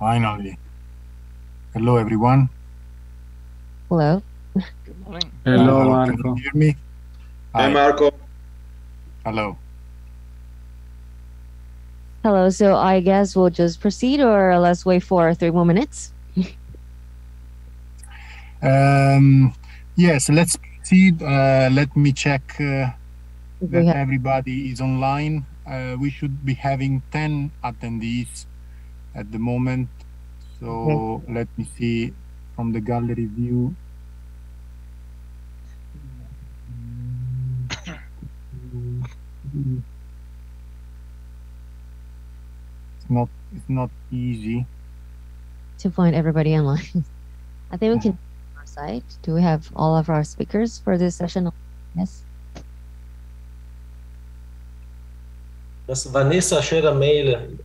Finally. Hello, everyone. Hello. Good morning. Hello, Uh, Marco. Can you hear me? Hi, Hi. Marco. Hello. Hello. So I guess we'll just proceed or let's wait for three more minutes. Um, yes, let's proceed. Uh, let me check uh, that everybody is online. Uh, we should be having 10 attendees at the moment. So let me see from the gallery view. It's not, it's not easy. to find everybody online. I think we can our site. Do we have all of our speakers for this session? Yes. Does Vanessa share a mail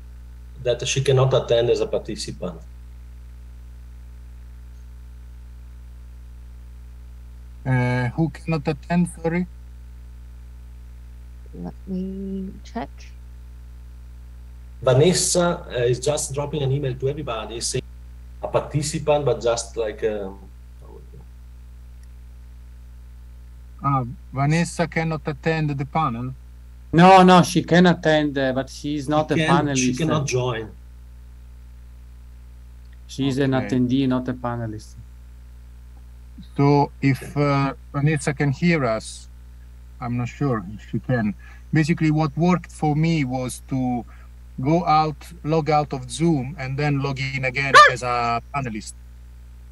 that she cannot attend as a participant? Uh, who cannot attend, sorry? Let me check. Vanessa uh, is just dropping an email to everybody saying a participant, but just like um, Ah, Vanessa cannot attend the panel. No, no, she can attend, uh, but she is not a can- panelist. she cannot join. She's an Okay. attendee, not a panelist. So if uh, Vanessa can hear us, I'm not sure if she can. Basically, what worked for me was to go out, log out of Zoom, and then log in again as a panelist.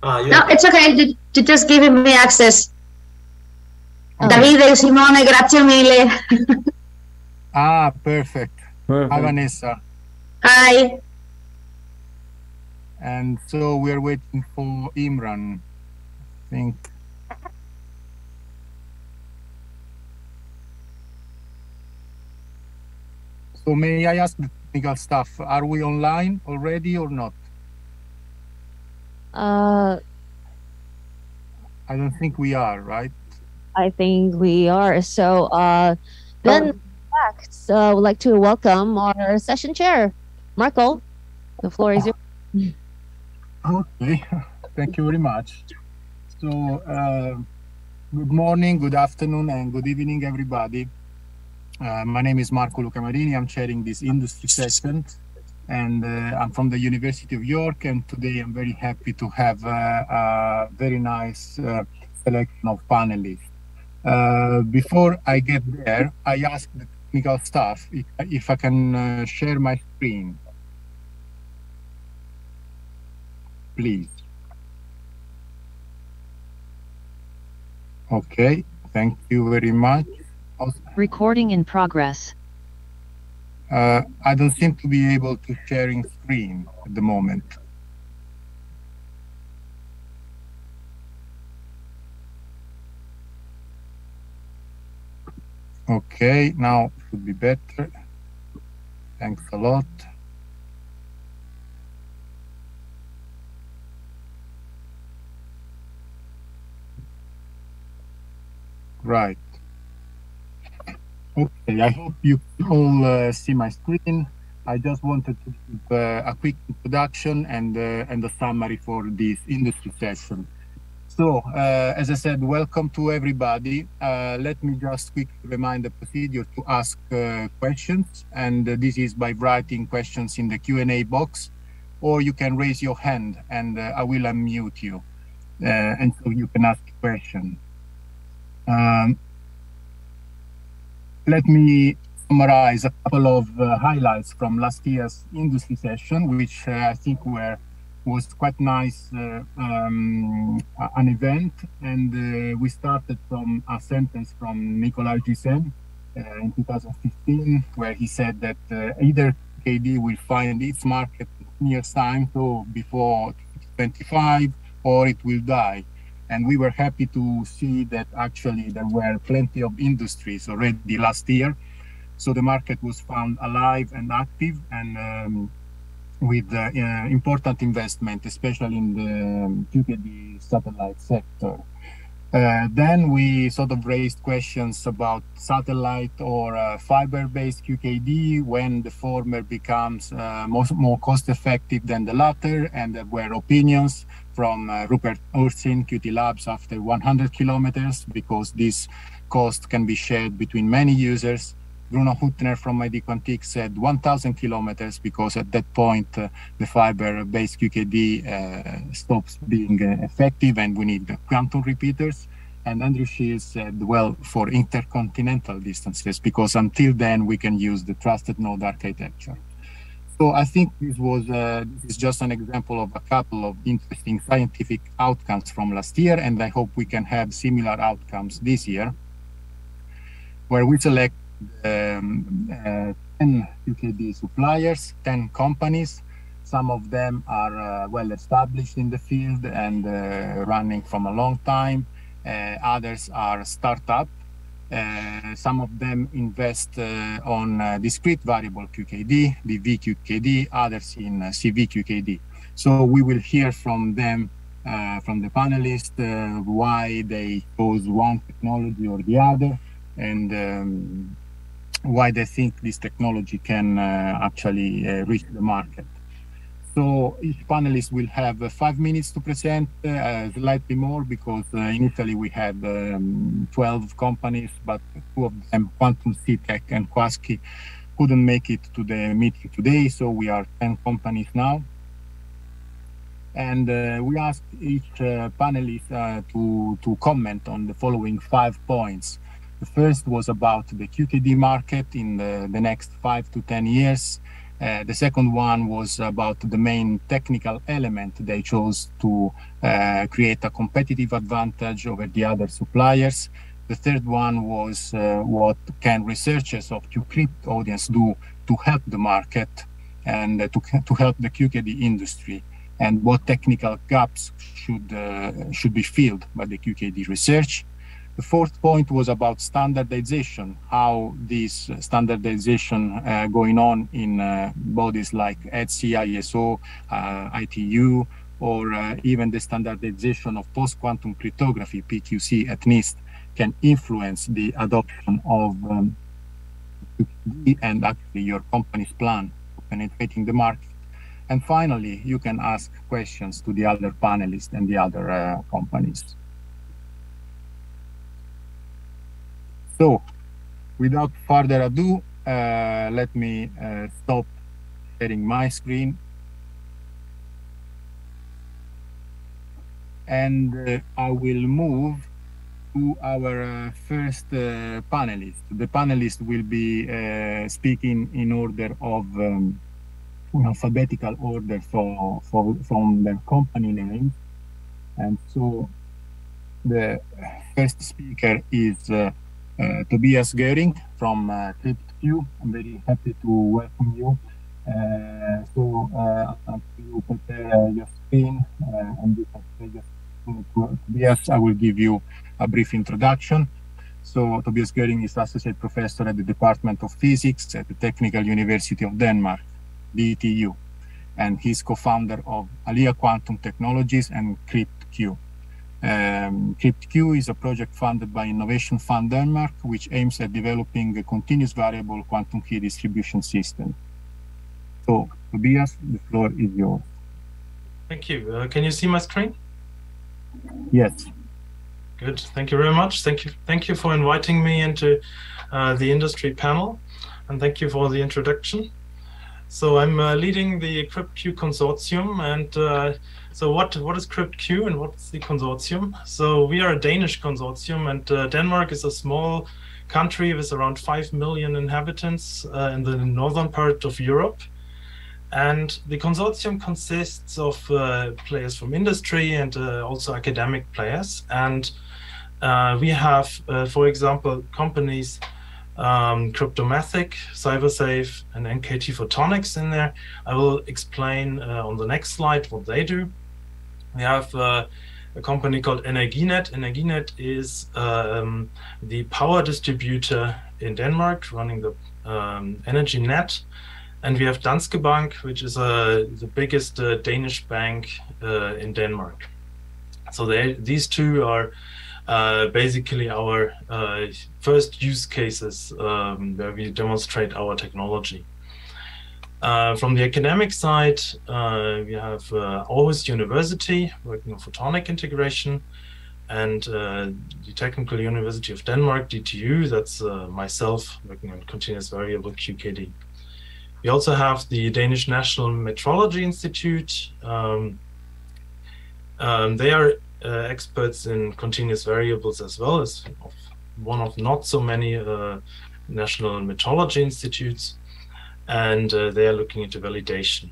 Ah, you No, it's okay. You, you just giving me access. Oh. Davide, Simone, grazie mille. Ah, perfect. Hi, Vanessa. Hi. And so we're waiting for Imran. I think. So may I ask the technical stuff? Are we online already or not? Uh, I don't think we are, right? I think we are. So uh, then, so I would like to welcome our session chair, Marco. The floor is yours. Okay, thank you very much. So, uh, good morning, good afternoon, and good evening, everybody. Uh, my name is Marco Lucamarini. I'm chairing this industry session, and uh, I'm from the University of York. And today, I'm very happy to have uh, a very nice uh, selection of panelists. Uh, before I get there, I ask the technical staff if, if I can uh, share my screen. please. Okay, thank you very much. Also, Recording in progress. Uh, I don't seem to be able to sharing screen at the moment. Okay, now should be better. Thanks a lot. Right. Okay, I hope you all uh, see my screen. I just wanted to give uh, a quick introduction and uh, and a summary for this industry session. So, uh, as I said, welcome to everybody. Uh, let me just quickly remind the procedure to ask uh, questions, and uh, this is by writing questions in the Q&A box, or you can raise your hand and uh, I will unmute you, uh, and so you can ask a question. Um, let me summarize a couple of highlights from last year's industry session, which I think were was quite nice uh, um, an event. And uh, we started from a sentence from Nicolas Gisin uh, in 2015, where he said that uh, either KD will find its market near time, so before 25, or it will die and we were happy to see that actually there were plenty of industries already last year. So the market was found alive and active and um, with uh, uh, important investment, especially in the um, QKD satellite sector. Uh, then we sort of raised questions about satellite or uh, fiber-based QKD when the former becomes uh, most, more cost-effective than the latter, and there were opinions from uh, Rupert Ursin, QT Labs, after 100 kilometers, because this cost can be shared between many users. Bruno Huttner from ID Quantique said 1,000 kilometers because at that point uh, the fiber-based QKD uh, stops being uh, effective and we need quantum repeaters. And Andrew Shields said, well, for intercontinental distances, because until then we can use the trusted node architecture. So I think this was uh, this is just an example of a couple of interesting scientific outcomes from last year, and I hope we can have similar outcomes this year, where we select um, uh, 10 QKD suppliers, 10 companies. Some of them are uh, well established in the field and uh, running from a long time. Uh, others are startup. Uh, some of them invest uh, on discrete variable QKD, DVQKD, others in CVQKD. So we will hear from them from the panelists why they chose one technology or the other and um, why they think this technology can uh, actually uh, reach the market. So each panelist will have uh, five minutes to present, slightly more because in Italy we had um, 12 companies, but two of them, QuantumCTek and Qasky, couldn't make it to the meeting today. So we are 10 companies now. And uh, we asked each uh, panelist uh, to, to comment on the following five points. The first was about the QKD market in the, the next five to 10 years. Uh, the second one was about the main technical element they chose to uh, create a competitive advantage over the other suppliers. The third one was uh, what can researchers of QCrypt audience do to help the market and to, to help the QKD industry and what technical gaps should, uh, should be filled by the QKD research. The fourth point was about standardization, how this standardization uh, going on in uh, bodies like ETSI, ISO, uh, ITU, or uh, even the standardization of post-quantum cryptography, PQC at NIST, can influence the adoption of um, and actually your company's plan for penetrating the market. And finally, you can ask questions to the other panelists and the other uh, companies. So, without further ado, uh, let me uh, stop sharing my screen. And uh, I will move to our uh, first uh, panelist. The panelist will be speaking in order of um, in alphabetical order for, for, from their company names. And so the first speaker is uh, Tobias Gehring from uh. I'm very happy to welcome you. Uh, so uh, you prepare your screen and you can say just Tobias, I will give you a brief introduction. So Tobias Gehring is associate professor at the Department of Physics at the Technical University of Denmark, DTU, and he's co-founder of Alia Quantum Technologies and CryptQ. Um, CryptQ is a project funded by Innovation Fund Denmark, which aims at developing a continuous variable quantum key distribution system. So, Tobias, the floor is yours. Thank you. Uh, can you see my screen? Yes. Good. Thank you very much. Thank you. Thank you for inviting me into uh, the industry panel, and thank you for the introduction. So I'm uh, leading the CryptQ consortium, and uh, so what what is CryptQ and what's the consortium? So we are a Danish consortium, and uh, Denmark is a small country with around five million inhabitants uh, in the northern part of Europe. And the consortium consists of uh, players from industry and uh, also academic players. And we have, for example, companies um, Cryptomathic, CyberSafe, and NKT Photonics in there. I will explain uh, on the next slide what they do. We have uh, a company called Energinet. Energinet is um, the power distributor in Denmark running the um, energy net. And we have Danske Bank, which is uh, the biggest uh, Danish bank uh, in Denmark. So they, these two are uh, basically our uh, first use cases um, where we demonstrate our technology. Uh, from the academic side, uh, we have uh, Aarhus University working on photonic integration and uh, the Technical University of Denmark, DTU, that's myself working on continuous variable QKD. We also have the Danish National Metrology Institute. Um, um, they are uh, experts in continuous variables as well as one of not so many uh, national metrology institutes, and uh, they are looking into validation.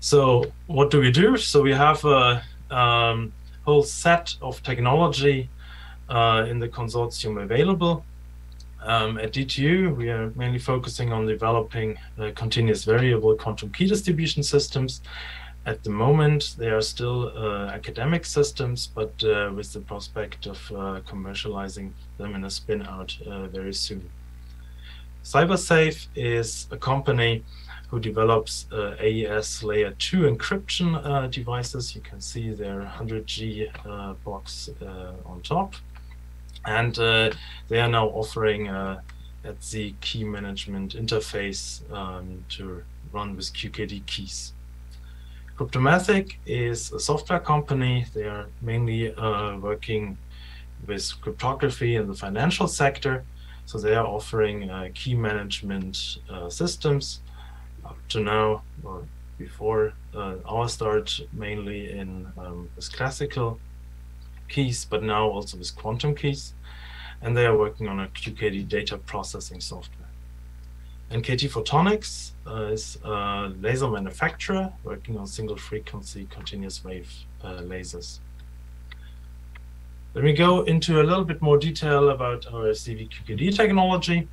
So what do we do? So we have a um, whole set of technology uh, in the consortium available. Um, at DTU, we are mainly focusing on developing uh, continuous variable quantum key distribution systems at the moment, they are still uh, academic systems, but uh, with the prospect of uh, commercializing them in a spin out very soon. CyberSafe is a company who develops uh, AES layer 2 encryption uh, devices. You can see their 100G box on top. And they are now offering at the key management interface um, to run with QKD keys. Cryptomathic is a software company. They are mainly uh, working with cryptography in the financial sector. So they are offering uh, key management uh, systems up to now or before uh, our start mainly in um, classical keys, but now also with quantum keys. And they are working on a QKD data processing software. NKT Photonics uh, is a laser manufacturer working on single frequency continuous wave uh, lasers. Let me go into a little bit more detail about our CVQKD technology.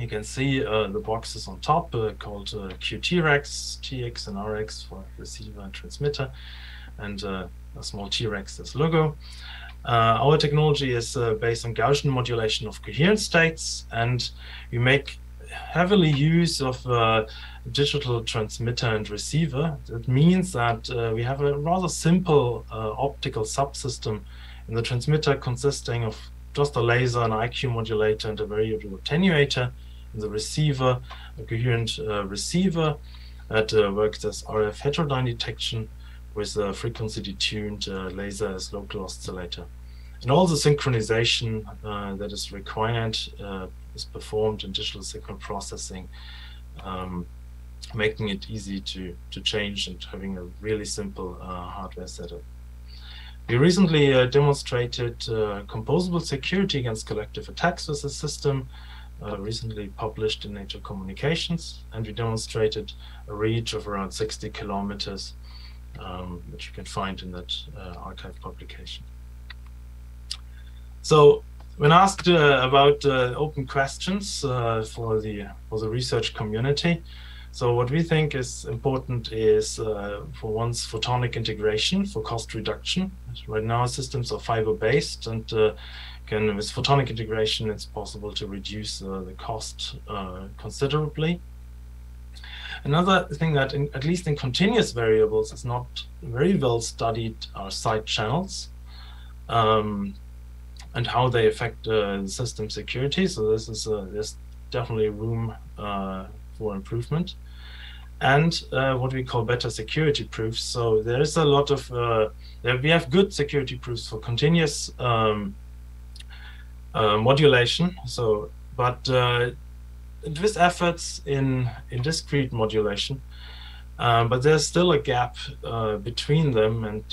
You can see uh, the boxes on top uh, called uh, QT-REX, TX and RX for receiver and transmitter, and uh, a small T-REX as logo. our technology is based on Gaussian modulation of coherent states, and we make heavily use of uh, digital transmitter and receiver. That means that uh, we have a rather simple uh, optical subsystem in the transmitter consisting of just a laser, an IQ modulator, and a variable attenuator. In the receiver, a coherent uh, receiver that uh, works as RF heterodyne detection with a frequency detuned uh, laser as local oscillator. And all the synchronization that is required is performed in digital signal processing, um, making it easy to, to change and having a really simple uh, hardware setup. We recently uh, demonstrated uh, composable security against collective attacks with the system, uh, recently published in Nature Communications, and we demonstrated a reach of around 60 kilometers, um, which you can find in that uh, arXiv publication. So when asked uh, about uh, open questions for the for the research community, so what we think is important is uh, for once photonic integration for cost reduction. Right now systems are fiber based and uh, can with photonic integration it's possible to reduce uh, the cost considerably. Another thing that in, at least in continuous variables is not very well studied are side channels. Um, and how they affect uh, system security. So this is uh, there's definitely room uh, for improvement. And uh, what we call better security proofs. So there is a lot of uh, we have good security proofs for continuous um, uh, modulation. So, but with efforts in in discrete modulation, um, but there's still a gap between them, and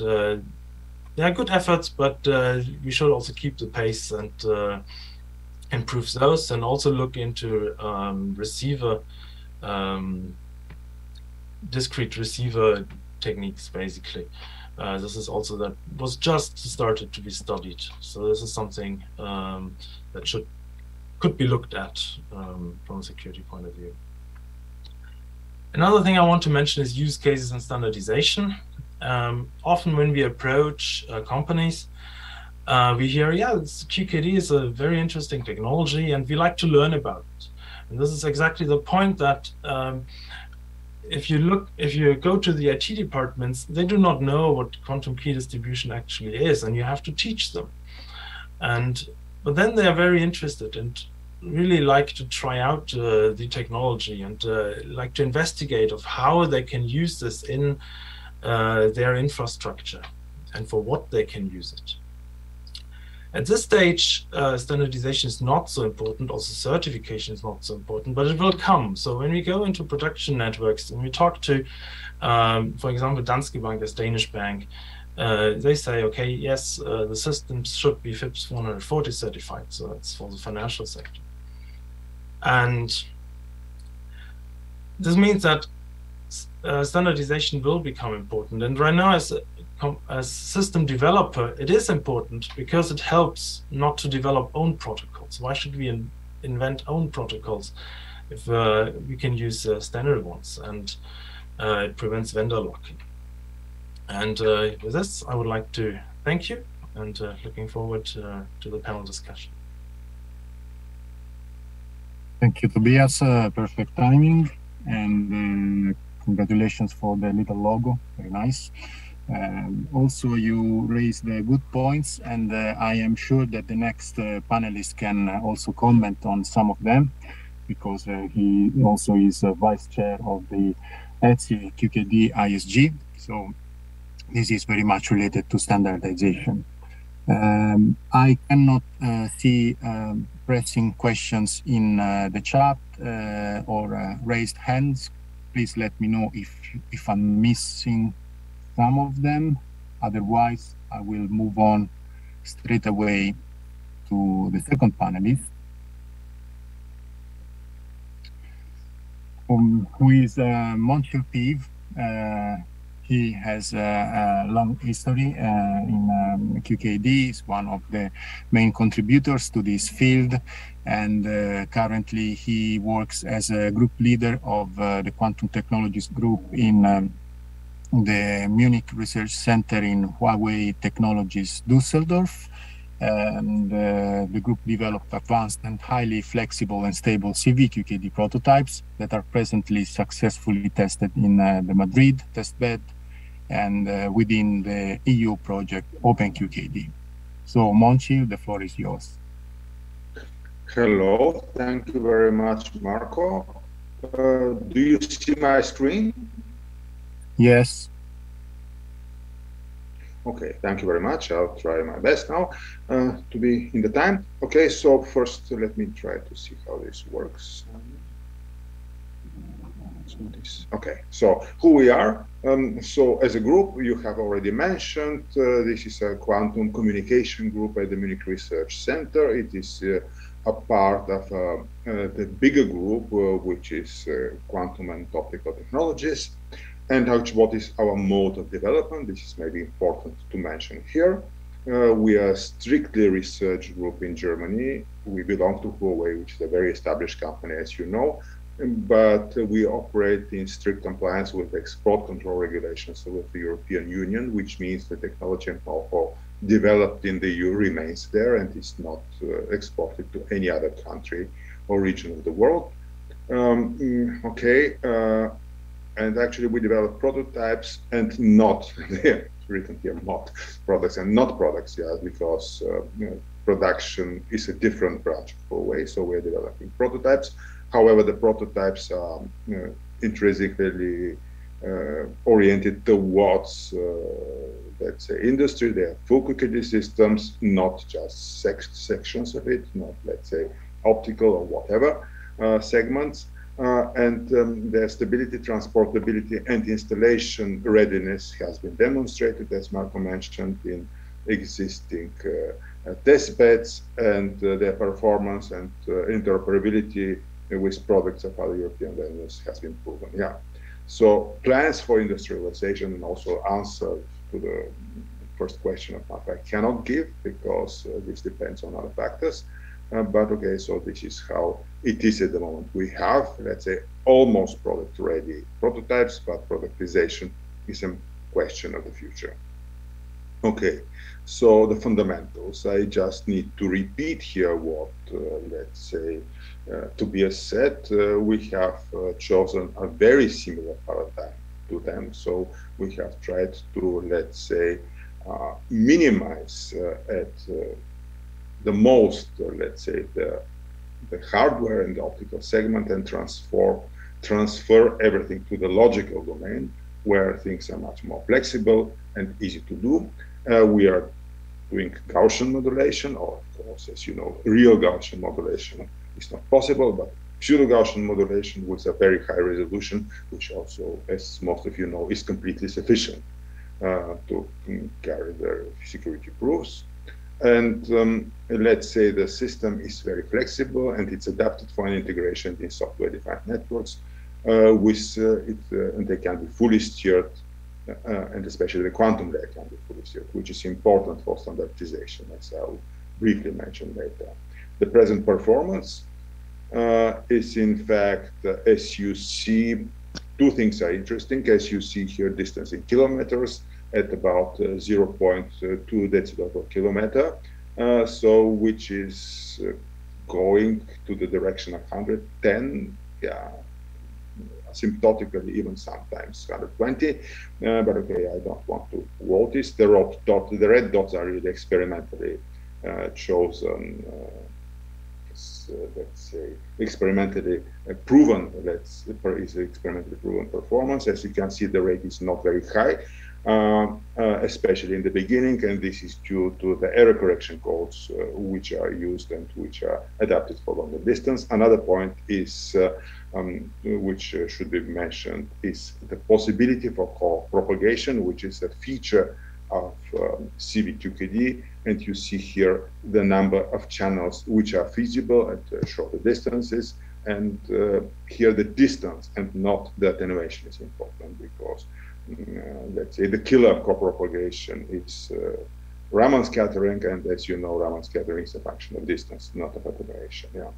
they are good efforts, but uh, we should also keep the pace and uh, improve those, and also look into um, receiver, um, discrete receiver techniques, basically. Uh, this is also that was just started to be studied. So this is something um, that should could be looked at um, from a security point of view. Another thing I want to mention is use cases and standardization. Um, often when we approach uh, companies, uh, we hear, yeah, QKD is a very interesting technology and we like to learn about it. And this is exactly the point that um, if you look, if you go to the IT departments, they do not know what quantum key distribution actually is, and you have to teach them. And but then they are very interested and really like to try out uh, the technology and uh, like to investigate of how they can use this in uh, their infrastructure and for what they can use it. At this stage, uh, standardization is not so important, also certification is not so important, but it will come. So when we go into production networks and we talk to, um, for example, Danske Bank, a Danish bank, uh, they say, okay, yes, uh, the systems should be FIPS 140 certified. So that's for the financial sector. And this means that uh, standardization will become important. And right now, as as system developer, it is important because it helps not to develop own protocols. Why should we in, invent own protocols if uh, we can use uh, standard ones and uh, it prevents vendor locking? And uh, with this, I would like to thank you and uh, looking forward uh, to the panel discussion. Thank you, Tobias. perfect timing and congratulations for the little logo. Very nice. Um, also, you raised uh, good points, and uh, I am sure that the next uh, panelist can uh, also comment on some of them, because uh, he also is a vice chair of the ETSI QKD ISG. So this is very much related to standardization. Um, I cannot uh, see um, pressing questions in the chat or raised hands. Please let me know if if I'm missing some of them. Otherwise, I will move on straight away to the second panelist, um, who is uh, Momtchil Peev. Uh, he has a, a long history uh, in um, QKD. Is one of the main contributors to this field, and uh, currently he works as a group leader of uh, the Quantum Technologies Group in um, the Munich Research Center in Huawei Technologies Dusseldorf. And uh, the group developed advanced and highly flexible and stable CVQKD prototypes that are presently successfully tested in uh, the Madrid testbed and uh, within the EU project OpenQKD. So, Monchi, the floor is yours. Hello, thank you very much, Marco. Uh, do you see my screen? Yes. Okay, thank you very much. I'll try my best now uh, to be in the time. Okay, so first let me try to see how this works. Okay, so who we are. Um, so as a group, you have already mentioned, uh, this is a quantum communication group at the Munich Research Center. It is uh, a part of uh, uh, the bigger group, which is quantum and optical technologies and what is our mode of development. This is maybe important to mention here. Uh, we are strictly research group in Germany. We belong to Huawei, which is a very established company, as you know, but we operate in strict compliance with export control regulations with the European Union, which means the technology and know-how developed in the EU remains there and is not uh, exported to any other country or region of the world. Um, mm, okay, uh, and actually we develop prototypes and not written here not products and not products yeah because uh, you know, production is a different branch of Huawei so we're developing prototypes. However the prototypes are you know, intrinsically uh, oriented towards uh, let's say industry. They are QKD systems not just sec sections of it not let's say optical or whatever uh, segments and um, the stability, transportability, and installation readiness has been demonstrated, as Marco mentioned, in existing uh, uh, test beds, and uh, their performance and uh, interoperability with products of other European vendors has been proven. Yeah. So plans for industrialization and also answer to the first question of Marco I cannot give because uh, this depends on other factors. Uh, but okay, so this is how it is at the moment. We have, let's say, almost product ready prototypes, but productization is a question of the future. Okay, so the fundamentals. I just need to repeat here what, uh, let's say, uh, Tobias said. Uh, we have uh, chosen a very similar paradigm to them. So we have tried to, let's say, uh, minimize uh, at the most, let's say, the, the hardware and the optical segment and transfer, transfer everything to the logical domain where things are much more flexible and easy to do. Uh, we are doing Gaussian modulation, or of course, as you know, real Gaussian modulation is not possible, but pseudo Gaussian modulation with a very high resolution, which also, as most of you know, is completely sufficient uh, to carry the security proofs. And um, let's say the system is very flexible and it's adapted for an integration in software-defined networks uh, with uh, it, uh, and they can be fully steered, and especially the quantum layer can be fully steered, which is important for standardization, as I'll briefly mention later. The present performance is in fact, as you see, two things are interesting. As you see here, distance in kilometers at about uh, 0.2 decibel per kilometer. Uh, so, which is uh, going to the direction of 110, yeah, asymptotically even sometimes 120 uh, but okay i don't want to quote this the red, dot, the red dots are really experimentally uh, chosen uh, let's say experimentally proven let's is experimentally proven performance as you can see the rate is not very high uh, uh, especially in the beginning, and this is due to the error correction codes uh, which are used and which are adapted for longer distance. Another point is, um, which should be mentioned, is the possibility for propagation, which is a feature of um, CVQKD, and you see here the number of channels which are feasible at uh, shorter distances, and uh, here the distance and not the attenuation is important because uh, let's say the killer of co-propagation is uh, Raman scattering, and as you know, Raman scattering is a function of distance, not of attenuation. Yeah,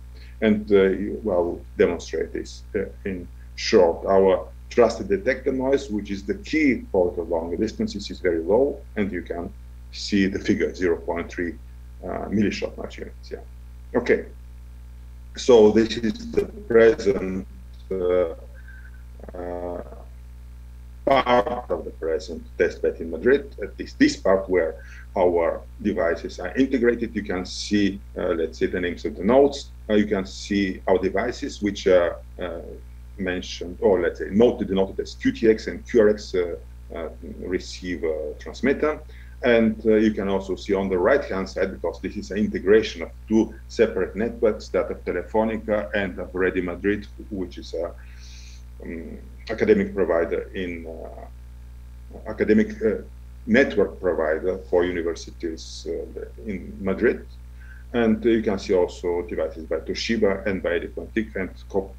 and uh, well, demonstrate this in short. Our trusted detector noise, which is the key for the longer distances, is very low, and you can see the figure 0.3 uh, millishot noise units. Yeah. Okay. So this is the present uh, uh, part of the present testbed in Madrid, at least this part where our devices are integrated. You can see, uh, let's say, the names of the nodes. Uh, you can see our devices, which are uh, mentioned, or let's say, noted, denoted as QTX and QRX uh, uh, receiver transmitter. And uh, you can also see on the right-hand side, because this is an integration of two separate networks, that of Telefonica and of REDIMadrid, which is a um, academic provider in uh, academic uh, network provider for universities uh, in Madrid. And you can see also devices by Toshiba and by Electronic and co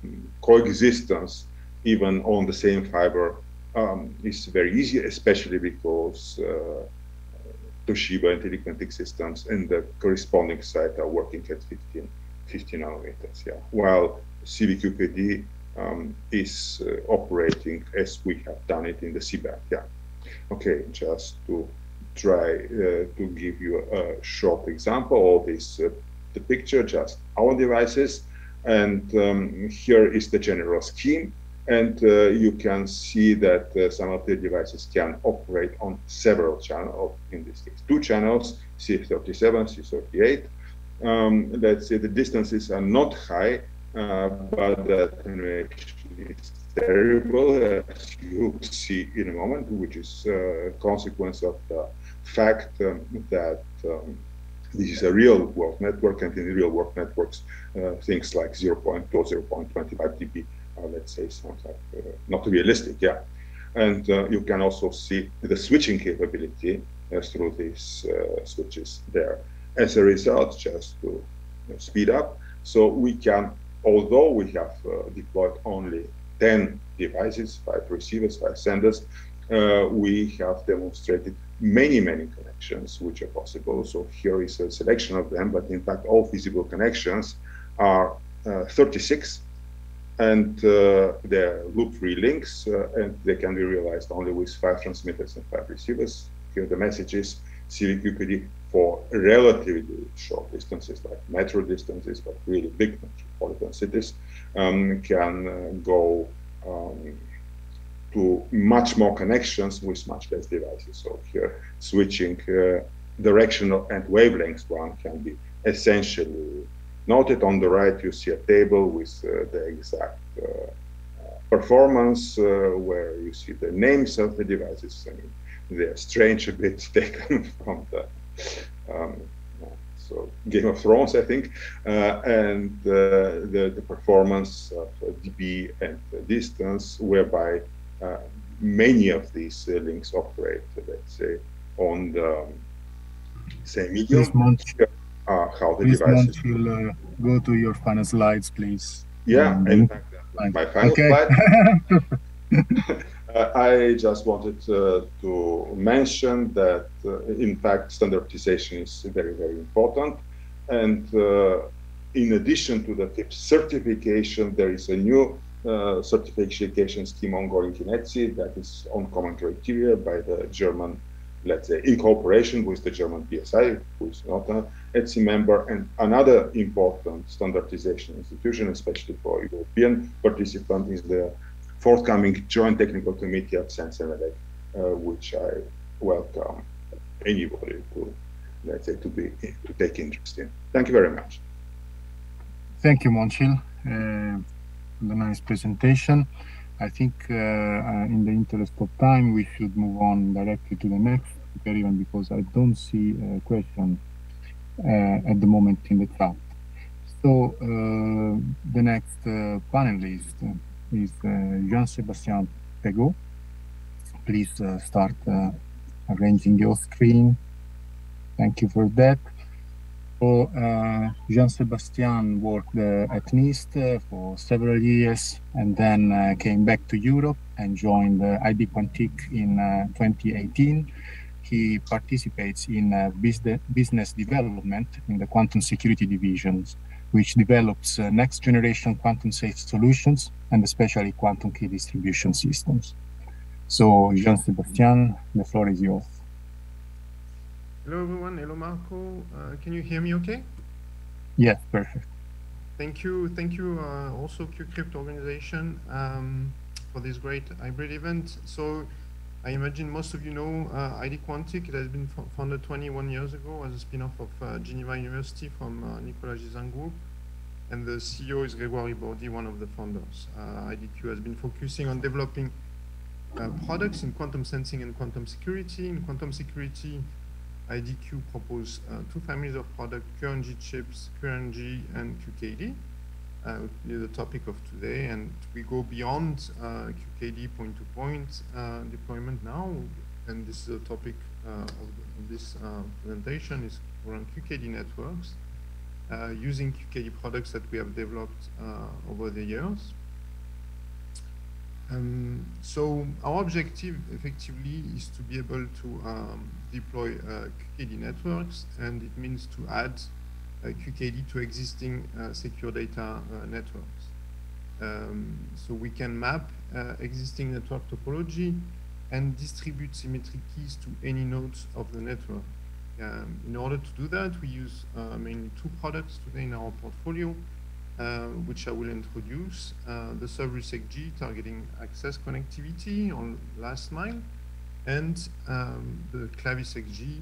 coexistence even on the same fiber um, is very easy, especially because uh, Toshiba and Telequantic systems and the corresponding site are working at 15, 15 nanometers. Yeah, while CVQKD um, is uh, operating as we have done it in the C-band. Yeah. Okay, just to try uh, to give you a short example of this, uh, the picture, just our devices. And um, here is the general scheme. And uh, you can see that uh, some of the devices can operate on several channels, in this case, two channels, C37, C38. Um, let's say the distances are not high, uh, but the attenuation is terrible, as you see in a moment, which is a consequence of the fact um, that um, this is a real world network, and in real world networks, uh, things like 0.2 0.25 dB are, let's say, sounds like uh, not realistic, yeah. And uh, you can also see the switching capability uh, through these uh, switches there. As a result, just to speed up, so we can although we have uh, deployed only 10 devices, five receivers, five senders, uh, we have demonstrated many, many connections which are possible. So here is a selection of them, but in fact, all feasible connections are uh, 36 and uh, they're loop-free links uh, and they can be realized only with five transmitters and five receivers. Here the message is CVQKD for relatively short distances, like metro distances, but really big metropolitan cities, um, can uh, go um, to much more connections with much less devices. So here, switching uh, directional and wavelengths one can be essentially noted. On the right, you see a table with uh, the exact uh, performance uh, where you see the names of the devices. I mean, they're strange a bit taken from the um, so Game of Thrones, I think, uh, and uh, the, the performance of dB and distance, whereby uh, many of these uh, links operate, let's say, on the um, say medium. Uh, how the please devices will go to your final slides, please. Yeah, Um, in fact, my final Okay. slide. I just wanted uh, to mention that, uh, in fact, standardization is very, very important. And uh, in addition to the FIPS certification, there is a new uh, certification scheme ongoing in ETSI that is on common criteria by the German, let's say, in cooperation with the German BSI, who is not an ETSI member, and another important standardization institution, especially for European participants, is the forthcoming Joint Technical Committee of CEN-CENELEC, uh, which I welcome anybody who, let's say, to be to take interest in. Thank you very much. Thank you, Momtchil, uh, the nice presentation. I think, uh, uh, in the interest of time, we should move on directly to the next even because I don't see a question uh, at the moment in the chat. So, uh, the next panelist is uh, Jean-Sébastien Pegon. Please uh, start uh, arranging your screen. Thank you for that. So, uh, Jean-Sébastien worked uh, at NIST uh, for several years and then came back to Europe and joined ID Quantique in uh, 2018. He participates in business development in the quantum security divisions, which develops uh, next generation quantum safe solutions and especially quantum key distribution systems. So, Jean-Sébastien, the floor is yours. Hello everyone, hello Marco. Uh, can you hear me okay? Yes, perfect. Thank you, thank you uh, also QCrypt organization um, for this great hybrid event. So I imagine most of you know uh, ID Quantique. It has been fo- founded 21 years ago as a spin-off of uh, Geneva University from uh, Nicolas Gisin Group. And the CEO is Grégoire Ribordy, one of the founders. Uh, IDQ has been focusing on developing uh, products in quantum sensing and quantum security. In quantum security, IDQ propose uh, two families of products, QNG chips, QNG and QKD, uh, the topic of today. And we go beyond uh, QKD point-to-point uh, deployment now. And this is the topic uh, of, of this presentation is around QKD networks, using QKD products that we have developed uh, over the years. Um, so our objective effectively is to be able to um, deploy uh, QKD networks and it means to add uh, QKD to existing uh, secure data uh, networks. Um, so we can map uh, existing network topology and distribute symmetric keys to any nodes of the network. Um, in order to do that, we use uh, mainly two products today in our portfolio uh, which I will introduce. Uh, the Cerberis XG targeting access connectivity on last mile, and um, the Clavis XG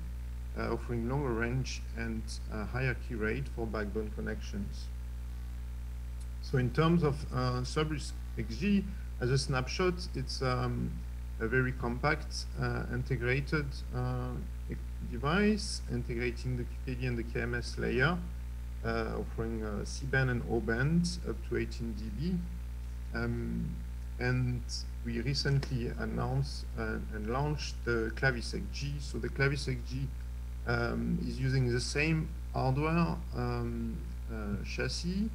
uh, offering longer range and uh, higher key rate for backbone connections. So in terms of uh, Cerberis XG, as a snapshot, it's um, a very compact, uh, integrated device, integrating the QKD and the KMS layer uh, offering uh, C-band and O-band up to 18 dB. Um, and we recently announced uh, and launched the Clavis G. So the Clavis G um, is using the same hardware um, uh, chassis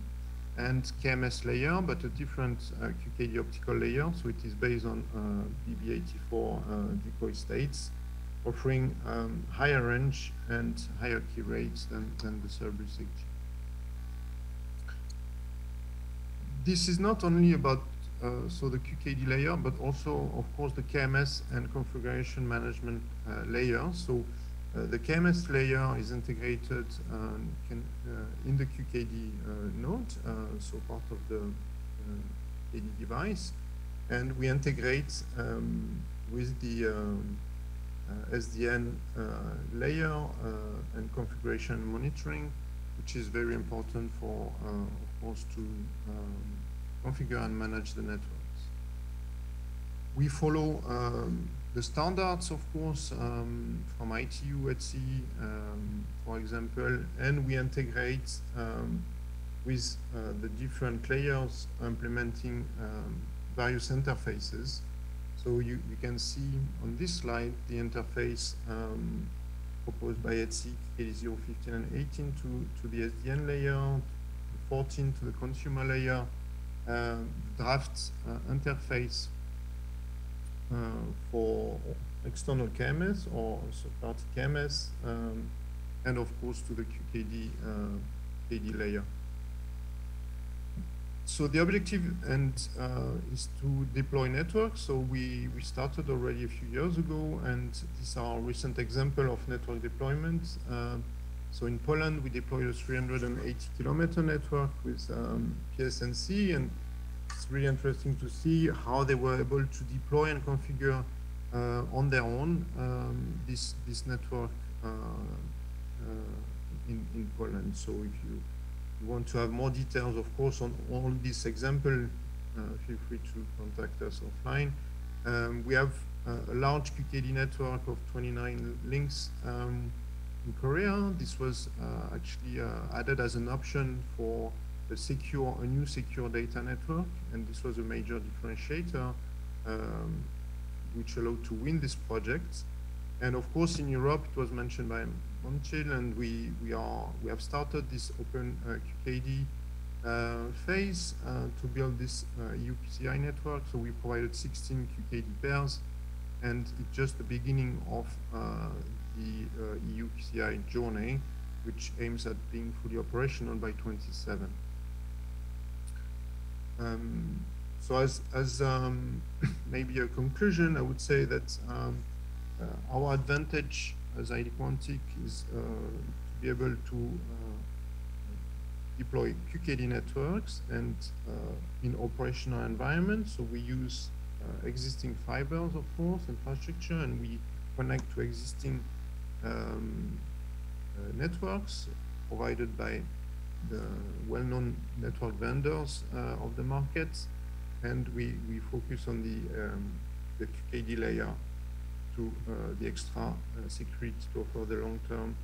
and KMS layer, but a different uh, QKD optical layer. So it is based on uh, BB84 uh, decoy states, offering um, higher range and higher key rates than, than the Cerberis XG. this is not only about uh, so the QKD layer, but also, of course, the KMS and configuration management uh, layer. So Uh, the KMS layer is integrated um, can, uh, in the QKD uh, node, so part of the device, and we integrate um, with the um, SDN layer and configuration monitoring, which is very important for, of course, to um, configure and manage the networks. We follow um, the standards, of course, um, from ITU sea, um, for example, and we integrate um, with uh, the different layers implementing um, various interfaces. So you, you can see on this slide the interface um, proposed by ETSI, KD0, 15 and 18 to, to the SDN layer, 14 to the consumer layer, uh, draft uh, interface uh, for external KMS or third-party KMS, um, and of course to the QKD KD layer. So the objective and uh, is to deploy networks. So we, we started already a few years ago, and these are recent example of network deployment. Uh, so in Poland, we deployed a 380 kilometer network with um, PSNC, and it's really interesting to see how they were able to deploy and configure uh, on their own um, this this network uh, uh, in in Poland. So if you want to have more details, of course, on all this example, uh, feel free to contact us offline. Um, we have a large QKD network of 29 links um, in Korea. This was uh, actually uh, added as an option for a secure, a new secure data network, and this was a major differentiator, um, which allowed to win this project. And of course, in Europe, it was mentioned by Momtchil, and we we are we have started this open uh, QKD uh, phase uh, to build this EU PCI network. So we provided 16 QKD pairs, and it's just the beginning of the EU PCI journey, which aims at being fully operational by 27. Um, so as, as um, maybe a conclusion, I would say that um, uh, our advantage ID Quantique is uh, to be able to uh, deploy QKD networks and uh, in operational environments. So we use existing fibers, of course, infrastructure, and we connect to existing um, networks provided by the well-known network vendors uh, of the market, and we, we focus on the, um, the QKD layer to uh, the extra uh, security to offer the long-term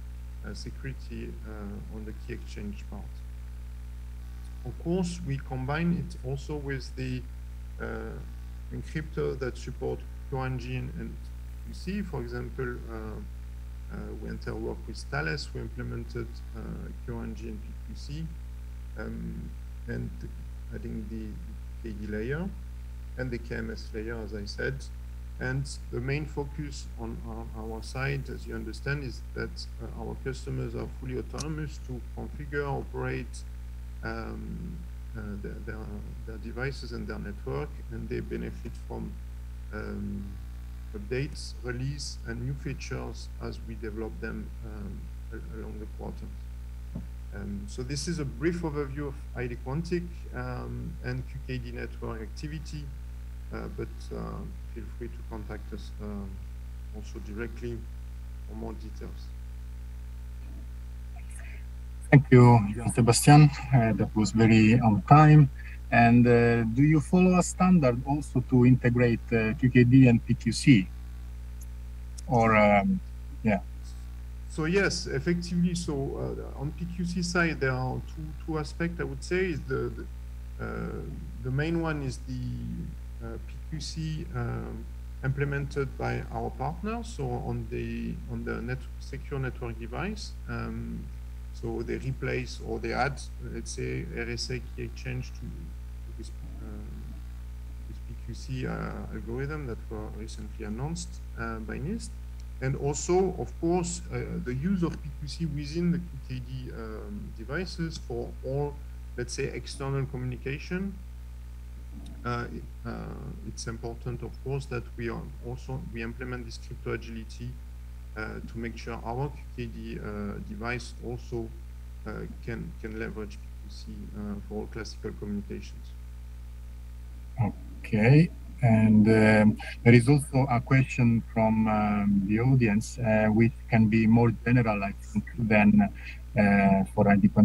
security on the key exchange part. Of course, we combine it also with the encryptor that support QRNG and, QC, for example, uh, we enter work with Thales, we implemented uh, and PQC, um, and adding the KD layer and the KMS layer, as I said. And the main focus on our, our side, as you understand, is that uh, our customers are fully autonomous to configure, operate um, uh, their, their, their, devices and their network, and they benefit from um, updates, release, and new features as we develop them um, along the quarter. Um, so this is a brief overview of ID Quantique um, and QKD network activity, but uh, feel free to contact us um, also directly for more details. Thank you, Jean-Sébastien. Uh, that was very on time. And uh, do you follow a standard also to integrate uh, QKD and PQC? Or, um, yeah. So yes, effectively. So uh, on PQC side, there are two two aspects. I would say is the the, uh, the main one is the uh, PQC um, implemented by our partners. So on the on the net secure network device. Um, so they replace or they add, let's say, RSA key exchange to this, um, this PQC uh, algorithm that were recently announced uh, by NIST. And also, of course, uh, the use of PQC within the QKD um, devices for all, let's say, external communication. Uh, uh, it's important, of course, that we are also we implement this crypto agility to make sure our QKD device also can can leverage PQC for all classical communications. Okay, and um, there is also a question from um, the audience, uh, which can be more general, I think, than uh, for ID uh,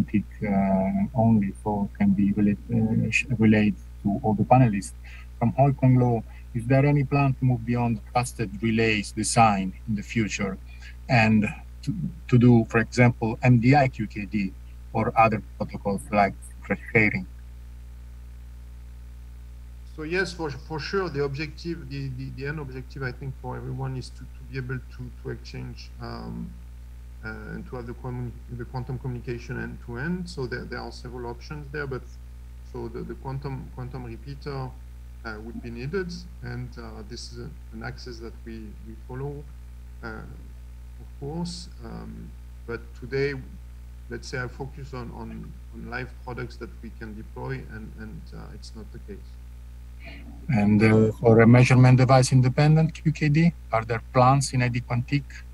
only, so can be related, relate to all the panelists. From Hoi-Kwong Lo, is there any plan to move beyond trusted relays design in the future and to, to do, for example, MDI QKD or other protocols like sharing? so yes, for, for sure, the objective, the, the, the, end objective, I think, for everyone is to, to be able to, to exchange um, uh, and to have the, the quantum communication end to end. So there, there are several options there, but so the, the quantum quantum repeater uh, would be needed, and uh, this is a, an access that we, we follow, uh, of course. Um, but today, let's say I focus on, on, on live products that we can deploy, and, and it's not the case. And uh, for a measurement device independent QKD, are there plans in ID Quantique?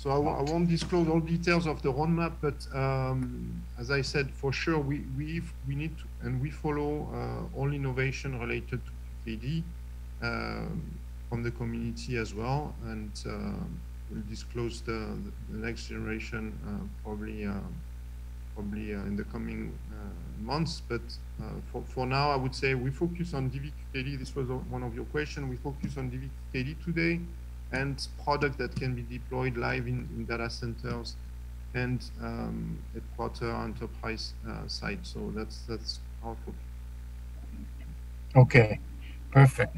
So I, I won't disclose all details of the roadmap, but um, as I said, for sure we we we need to, and we follow uh, all innovation related to QKD um, from the community as well, and uh, we'll disclose the, the next generation uh, probably uh, probably uh, in the coming months. But uh, for, for now, I would say we focus on DVQKD. This was one of your questions. We focus on DVQKD today and product that can be deployed live in, in data centers and um, headquarter enterprise uh, site. So that's that's our focus. Okay, perfect.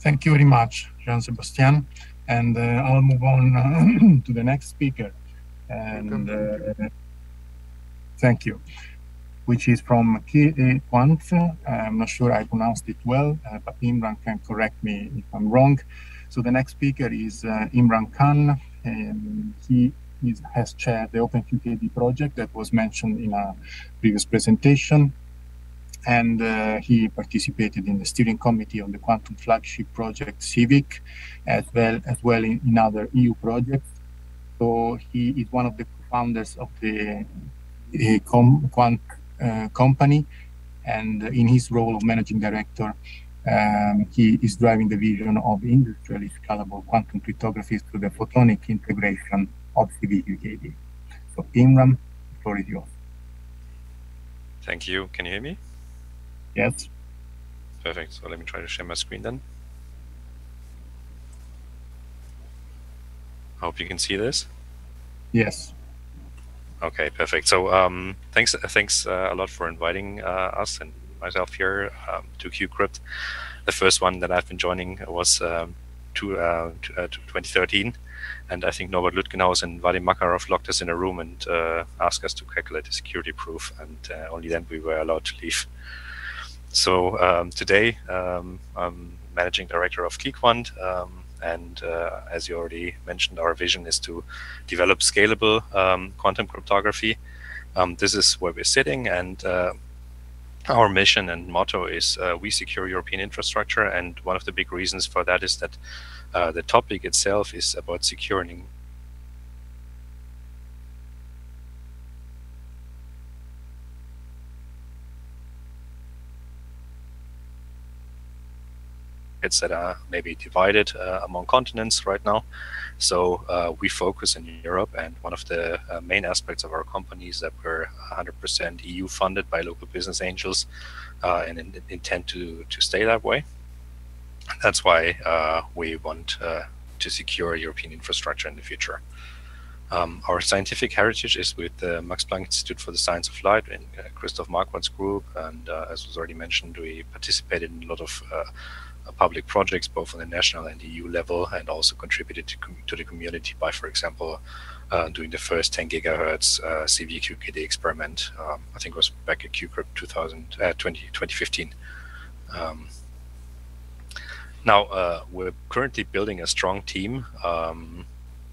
Thank you very much, Jean-Sébastien. And uh, I'll move on to the next speaker. And uh, thank you which is from Ki Quant. I'm not sure I pronounced it well, uh, but Imran can correct me if I'm wrong. So the next speaker is uh, Imran Khan. and he is, has chaired the OpenQKD project that was mentioned in a previous presentation. And uh, he participated in the steering committee of the quantum flagship project CiViQ, as well as well in, in other EU projects. So he is one of the founders of the uh, Quant uh, company. And in his role of managing director, um, he is driving the vision of industrially scalable quantum cryptography through the photonic integration of CVQKD. So Imran, the floor is yours. Thank you. Can you hear me? Yes. Perfect. So let me try to share my screen then. I hope you can see this. Yes. Okay, perfect. So um, thanks, thanks uh, a lot for inviting uh, us and myself here um, to QCrypt. The first one that I've been joining was um, to, uh, to, uh, to, 2013, and I think Norbert Lütgenhaus and Vadim Makarov locked us in a room and uh, asked us to calculate the security proof, and uh, only then we were allowed to leave. So um, today, um, I'm managing director of KeyQuant. Um, and uh, as you already mentioned, our vision is to develop scalable um, quantum cryptography. Um, this is where we're sitting, and uh, our mission and motto is uh, we secure European infrastructure. And one of the big reasons for that is that uh, the topic itself is about securing markets that are maybe divided uh, among continents right now. So uh, we focus in Europe, and one of the uh, main aspects of our company is that we're 100% EU funded by local business angels, uh, and in, intend to to stay that way. That's why uh, we want uh, to secure European infrastructure in the future. Um, our scientific heritage is with the Max Planck Institute for the Science of Light in Christoph Marquardt's group, and as was already mentioned, we participated in a lot of public projects, both on the national and EU level, and also contributed to, to the community by, for example, uh, doing the first 10 gigahertz uh, CVQKD experiment. Um, I think it was back at QCrypt 2000, uh, 20, 2015. Um, now, uh, we're currently building a strong team. Um,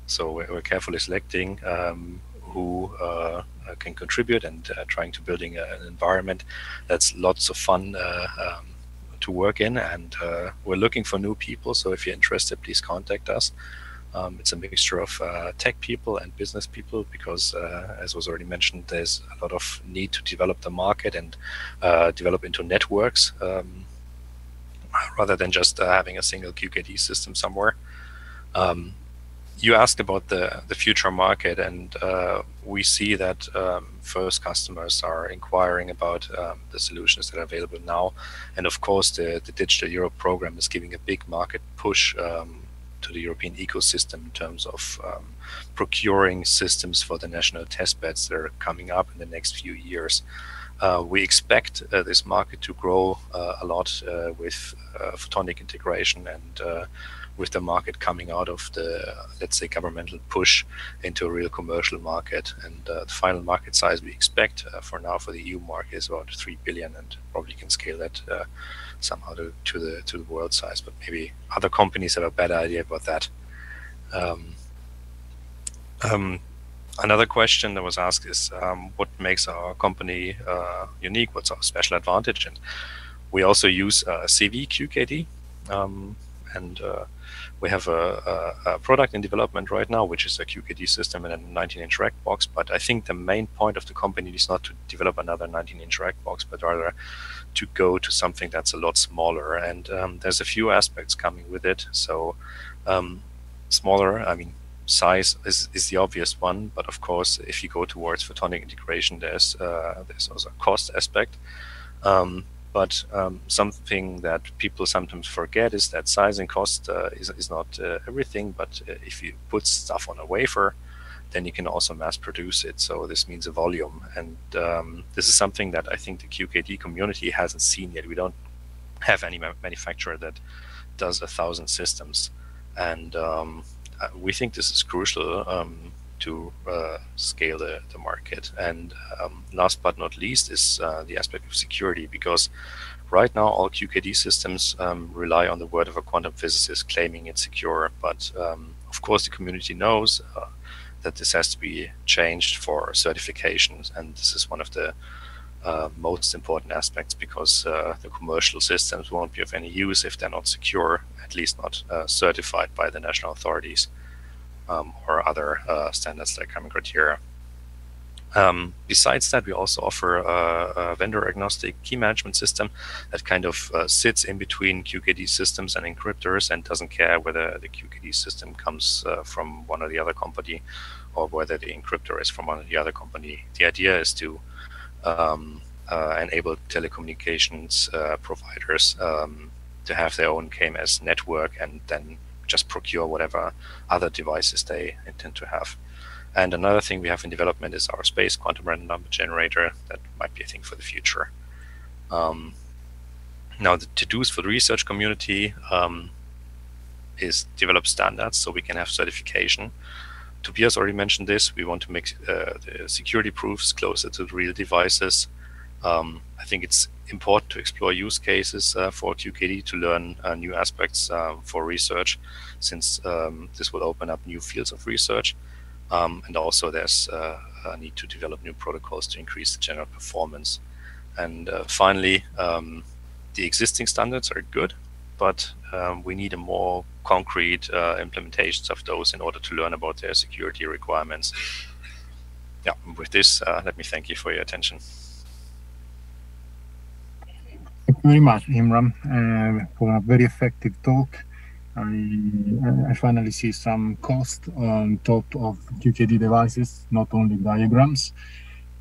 so we're, we're, carefully selecting um, who uh, can contribute and uh, trying to building a, an environment that's lots of fun um, to work in, and uh, we're looking for new people. So if you're interested, please contact us. Um, it's a mixture of uh, tech people and business people because, uh, as was already mentioned, there's a lot of need to develop the market and uh, develop into networks um, rather than just uh, having a single QKD system somewhere. Um, you asked about the, the future market, and uh, we see that um, first customers are inquiring about um, the solutions that are available now. And of course, the, the Digital Europe program is giving a big market push um, to the European ecosystem in terms of um, procuring systems for the national test beds that are coming up in the next few years. Uh, we expect uh, this market to grow uh, a lot uh, with uh, photonic integration and with the market coming out of the, let's say, governmental push into a real commercial market. And the final market size we expect for now for the EU market is about 3 billion and probably can scale that somehow to, to, the to the world size. But maybe other companies have a better idea about that. Um, um, another question that was asked is um, what makes our company uh, unique? What's our special advantage? And we also use uh, CV QKD, um, and uh, we have a, a, a, product in development right now, which is a QKD system in a 19-inch rack box. But I think the main point of the company is not to develop another 19-inch rack box, but rather to go to something that's a lot smaller. And um, there's a few aspects coming with it. So um, smaller, I mean, size is, is the obvious one, but of course, if you go towards photonic integration, there's uh, there's also a cost aspect. Um, but um, something that people sometimes forget is that size and cost uh, is, is not uh, everything. But uh, if you put stuff on a wafer, then you can also mass produce it. So this means a volume, and um, this is something that I think the QKD community hasn't seen yet. We don't have any ma manufacturer that does a thousand systems, and um, uh, we think this is crucial um, to uh, scale the, the market. And um, last but not least is uh, the aspect of security, because right now all QKD systems um, rely on the word of a quantum physicist claiming it's secure. But um, of course, the community knows uh, that this has to be changed for certifications, and this is one of the uh, most important aspects because uh, the commercial systems won't be of any use if they're not secure, at least not uh, certified by the national authorities um, or other uh, standards like common criteria. Um, besides that, we also offer a, a, vendor agnostic key management system that kind of uh, sits in between QKD systems and encryptors and doesn't care whether the QKD system comes uh, from one or the other company or whether the encryptor is from one or the other company. The idea is to um, uh, enable telecommunications uh, providers um, to have their own KMS network and then just procure whatever other devices they intend to have. And another thing we have in development is our space quantum random number generator. That might be a thing for the future. Um, now, the to-dos for the research community um, is develop standards so we can have certification. Tobias already mentioned this. We want to make uh, the security proofs closer to the real devices. Um, I think it's important to explore use cases uh, for QKD to learn uh, new aspects uh, for research, since um, this will open up new fields of research. Um, and also there's uh, a need to develop new protocols to increase the general performance. And uh, finally, um, the existing standards are good, but um, we need a more concrete uh, implementations of those in order to learn about their security requirements. Yeah, with this, let me thank you for your attention. Thank you very much, Imran, uh, for a very effective talk. I, I finally see some cost on top of QKD devices, not only diagrams.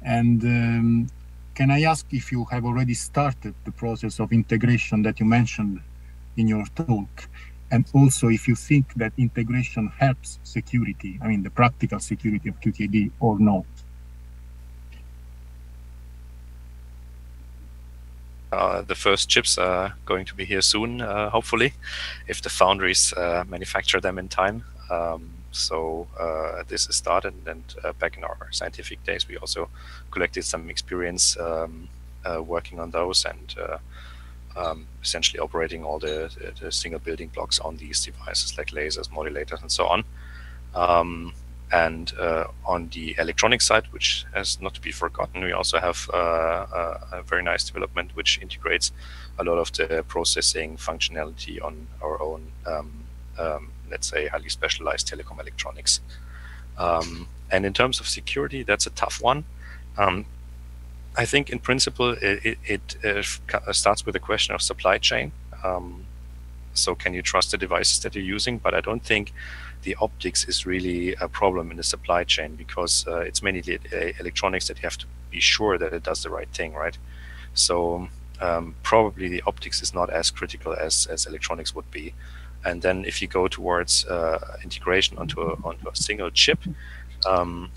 And um, can I ask if you have already started the process of integration that you mentioned in your talk? And also if you think that integration helps security, I mean the practical security of QKD or not? Uh, the first chips are going to be here soon, uh, hopefully, if the foundries uh, manufacture them in time. Um, so uh, this is started, and uh, back in our scientific days, we also collected some experience um, working on those and um, essentially operating all the, the, the, single building blocks on these devices, like lasers, modulators, and so on. And uh, on the electronic side, which has not to be forgotten, we also have uh, a very nice development which integrates a lot of the processing functionality on our own um, um, let's say, highly specialized telecom electronics. Um, and in terms of security, that's a tough one. Um, I think in principle, it, it, it uh, starts with a question of supply chain. Um, so can you trust the devices that you're using? But I don't think the optics is really a problem in the supply chain because uh, it's mainly electronics that you have to be sure that it does the right thing, right? So um, probably the optics is not as critical as, as electronics would be. And then if you go towards uh, integration onto a, onto a single chip, um,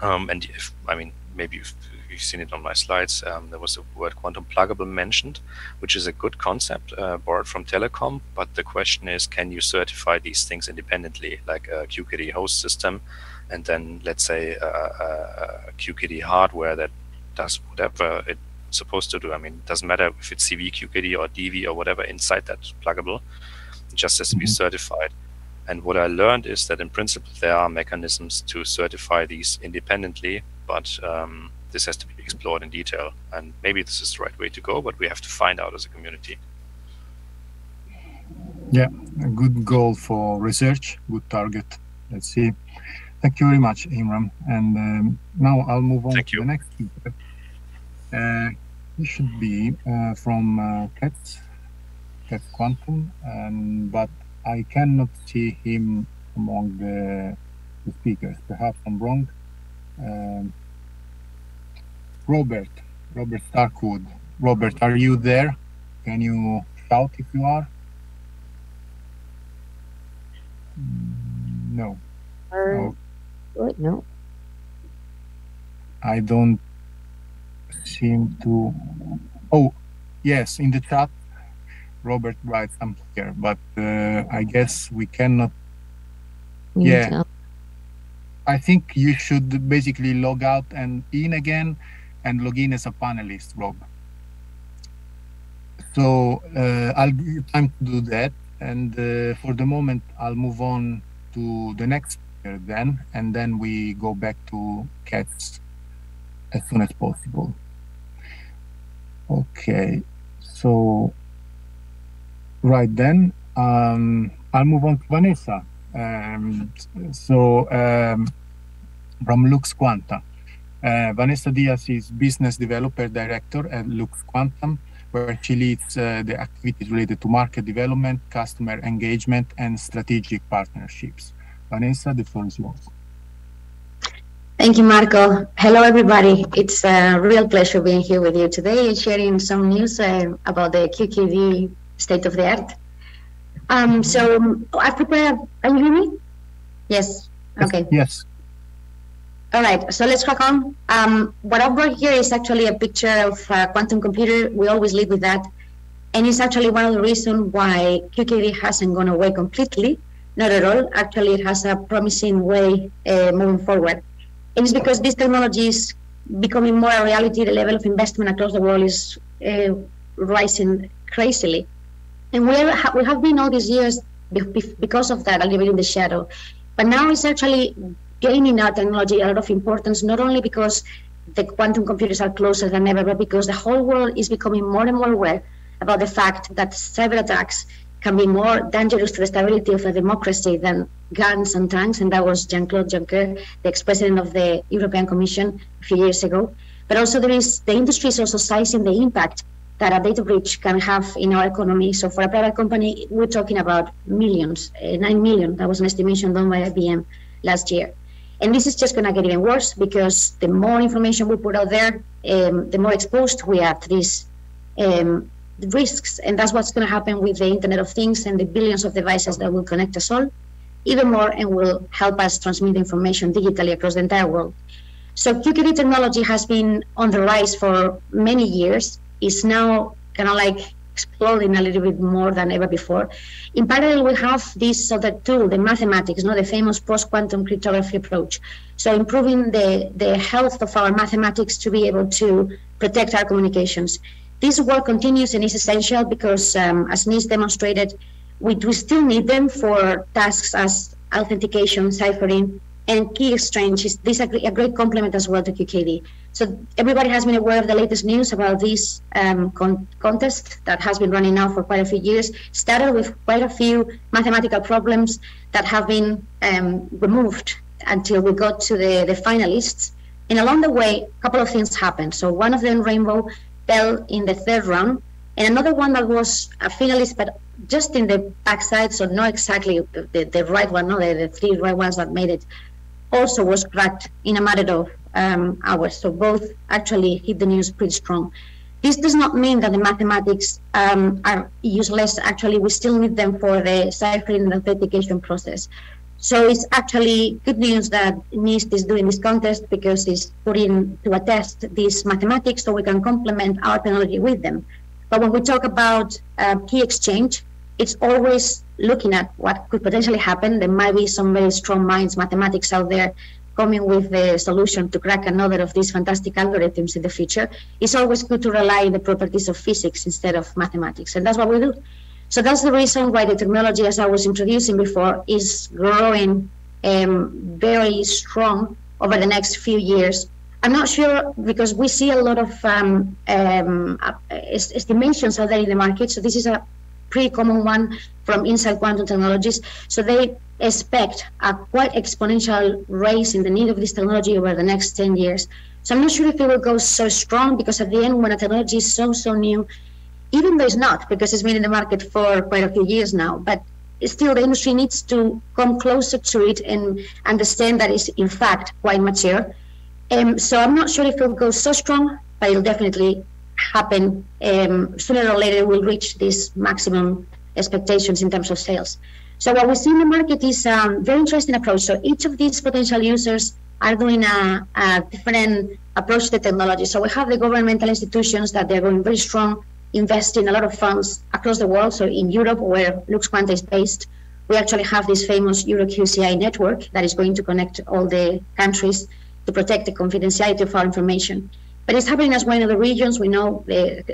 um, and if I mean maybe you've, you've seen it on my slides, um, there was the word quantum pluggable mentioned, which is a good concept uh, borrowed from telecom. But the question is, can you certify these things independently, like a QKD host system, and then let's say a, a, QKD hardware that does whatever it's supposed to do. I mean, it doesn't matter if it's CV, QKD, or DV, or whatever inside that pluggable. It just has to be mm-hmm. certified. And what I learned is that in principle, there are mechanisms to certify these independently, but um, this has to be explored in detail. And maybe this is the right way to go, but we have to find out as a community. Yeah, a good goal for research, good target. Let's see. Thank you very much, Imran. And um, now I'll move on Thank to you. the next speaker. Uh, he should be uh, from uh, KETS, KETS Quantum, and, but I cannot see him among the, the speakers. Perhaps I'm wrong. Um, Robert, Robert Starkwood. Robert, are you there? Can you shout if you are? No. Or, wait, no. I don't seem to. Oh, yes, in the chat, Robert writes, I'm here, but uh, I guess we cannot. We Yeah. I think you should basically log out and in again and log in as a panelist, Rob. So uh, I'll give you time to do that. And uh, for the moment, I'll move on to the next speaker then, and then we go back to KETS as soon as possible. Okay, so right then, um, I'll move on to Vanessa. Um, so um, from Lux Quanta. Uh, Vanessa Diaz is business developer director at Lux Quantum, where she leads uh, the activities related to market development, customer engagement, and strategic partnerships. Vanessa, the floor is yours. Thank you, Marco. Hello, everybody. It's a real pleasure being here with you today and sharing some news uh, about the QKD state of the art. Um, so I prepared. Are you hearing me? Yes. Okay. Yes. All right, so let's crack on. Um, what I've brought here is actually a picture of a quantum computer. We always lead with that. And it's actually one of the reasons why QKD hasn't gone away completely. Not at all. Actually, it has a promising way uh, moving forward. And it's because this technology is becoming more a reality. The level of investment across the world is uh, rising crazily. And we, have, we have been all these years be- be- because of that a little bit in the shadow. But now it's actually gaining our technology a lot of importance, not only because the quantum computers are closer than ever, but because the whole world is becoming more and more aware about the fact that cyber attacks can be more dangerous to the stability of a democracy than guns and tanks. And that was Jean Claude Juncker, the ex president of the European Commission a few years ago. But also, there is the industry is also sizing the impact that a data breach can have in our economy. So, for a private company, we're talking about millions, uh, 9 million. That was an estimation done by IBM last year. And this is just going to get even worse because the more information we put out there, um, the more exposed we are to these um, risks. And that's what's going to happen with the Internet of Things and the billions of devices that will connect us all even more and will help us transmit information digitally across the entire world. So QKD technology has been on the rise for many years. It's now kind of like exploding a little bit more than ever before. In parallel, we have this other tool, the mathematics, not the famous post-quantum cryptography approach. So improving the, the health of our mathematics to be able to protect our communications. This work continues and is essential because, um, as NIST demonstrated, we do still need them for tasks as authentication, ciphering, and Key Exchange is this a, great complement as well to QKD. So everybody has been aware of the latest news about this um, con contest that has been running now for quite a few years. Started with quite a few mathematical problems that have been um, removed until we got to the, the finalists. And along the way, a couple of things happened. So one of them, Rainbow, fell in the third round, and another one that was a finalist, but just in the backside, so not exactly the, the right one, no, the, the three right ones that made it, also was cracked in a matter of um, hours. So both actually hit the news pretty strong. This does not mean that the mathematics um, are useless. Actually, we still need them for the ciphering and authentication process. So it's actually good news that NIST is doing this contest because it's putting to a test these mathematics so we can complement our technology with them. But when we talk about uh, key exchange, it's always looking at what could potentially happen. There might be some very strong minds, mathematics out there coming with the solution to crack another of these fantastic algorithms in the future. It's always good to rely on the properties of physics instead of mathematics. And that's what we do. So that's the reason why the technology, as I was introducing before, is growing um, very strong over the next few years. I'm not sure because we see a lot of um, um, estimations out there in the market. So this is a pretty common one from Inside Quantum Technologies. So they expect a quite exponential rise in the need of this technology over the next 10 years. So I'm not sure if it will go so strong because at the end, when a technology is so, so new, even though it's not, because it's been in the market for quite a few years now, but still the industry needs to come closer to it and understand that it's in fact quite mature. Um, so I'm not sure if it will go so strong, but it'll definitely happen um, sooner or later. We'll reach these maximum expectations in terms of sales. So what we see in the market is a um, very interesting approach. So each of these potential users are doing a, a different approach to technology. So we have the governmental institutions that they're going very strong, investing a lot of funds across the world. So in Europe, where Lux Quanta is based, we actually have this famous EuroQCI network that is going to connect all the countries to protect the confidentiality of our information. But it's happening as well in other regions. We know the,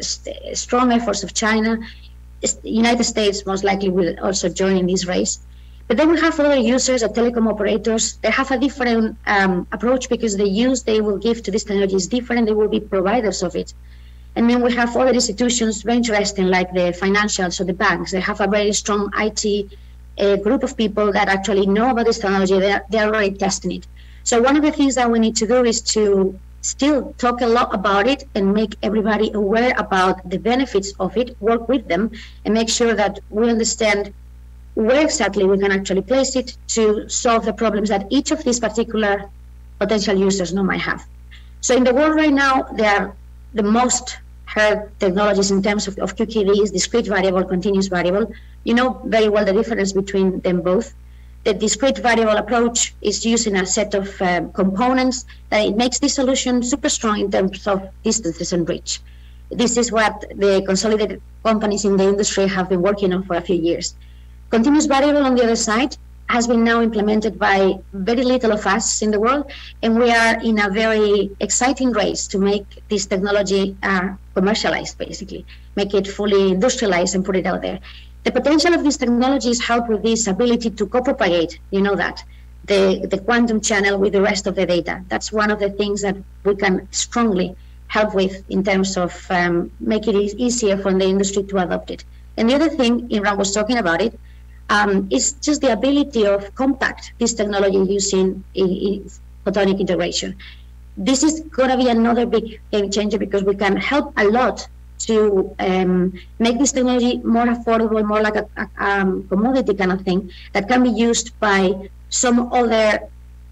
strong efforts of China the United States most likely will also join in this race. But then we have other users, the telecom operators. They have a different um, approach because the use they will give to this technology is different. They will be providers of it. And then we have other institutions very interesting, like the financials or the banks. They have a very strong IT uh, group of people that actually know about this technology. They are, they are already testing it. So one of the things that we need to do is to still talk a lot about it and make everybody aware about the benefits of it, work with them, and make sure that we understand where exactly we can actually place it to solve the problems that each of these particular potential users know might have. So in the world right now, there are the most heard technologies in terms of, of QKD is discrete variable, continuous variable. You know very well the difference between them both the discrete variable approach is using a set of um, components that it makes the solution super strong in terms of distances and reach. This is what the consolidated companies in the industry have been working on for a few years. Continuous variable on the other side has been now implemented by very little of us in the world, and we are in a very exciting race to make this technology uh, commercialized, basically, make it fully industrialized and put it out there the potential of these technologies with this ability to co-propagate, you know that, the, the quantum channel with the rest of the data. That's one of the things that we can strongly help with in terms of um, making it easier for the industry to adopt it. And the other thing, Imran was talking about it, um, is just the ability of compact this technology using in, in photonic integration. This is going to be another big game changer because we can help a lot to um, make this technology more affordable, more like a, a um, commodity kind of thing that can be used by some other,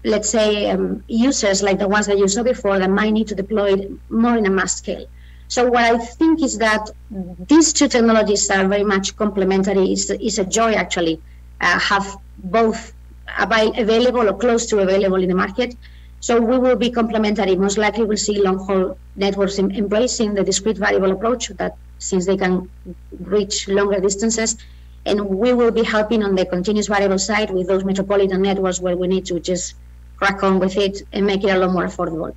let's say, um, users like the ones that you saw before that might need to deploy it more in a mass scale. So what I think is that these two technologies are very much complementary. It's, it's a joy actually uh, have both available or close to available in the market. So we will be complementary. Most likely we'll see long haul networks embracing the discrete variable approach that since they can reach longer distances. And we will be helping on the continuous variable side with those metropolitan networks where we need to just crack on with it and make it a lot more affordable.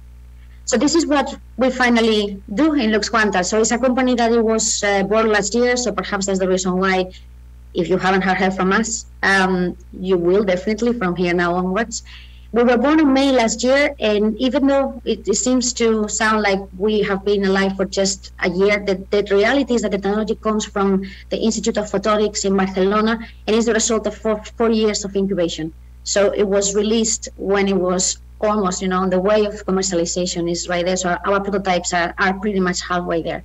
So this is what we finally do in Lux Quanta. So it's a company that it was uh, born last year. So perhaps that's the reason why, if you haven't heard from us, um, you will definitely from here now onwards. We were born in May last year, and even though it, it, seems to sound like we have been alive for just a year, the, the reality is that the technology comes from the Institute of Photonics in Barcelona and is the result of four, four years of incubation. So it was released when it was almost, you know, on the way of commercialization is right there. So our, our prototypes are, are pretty much halfway there.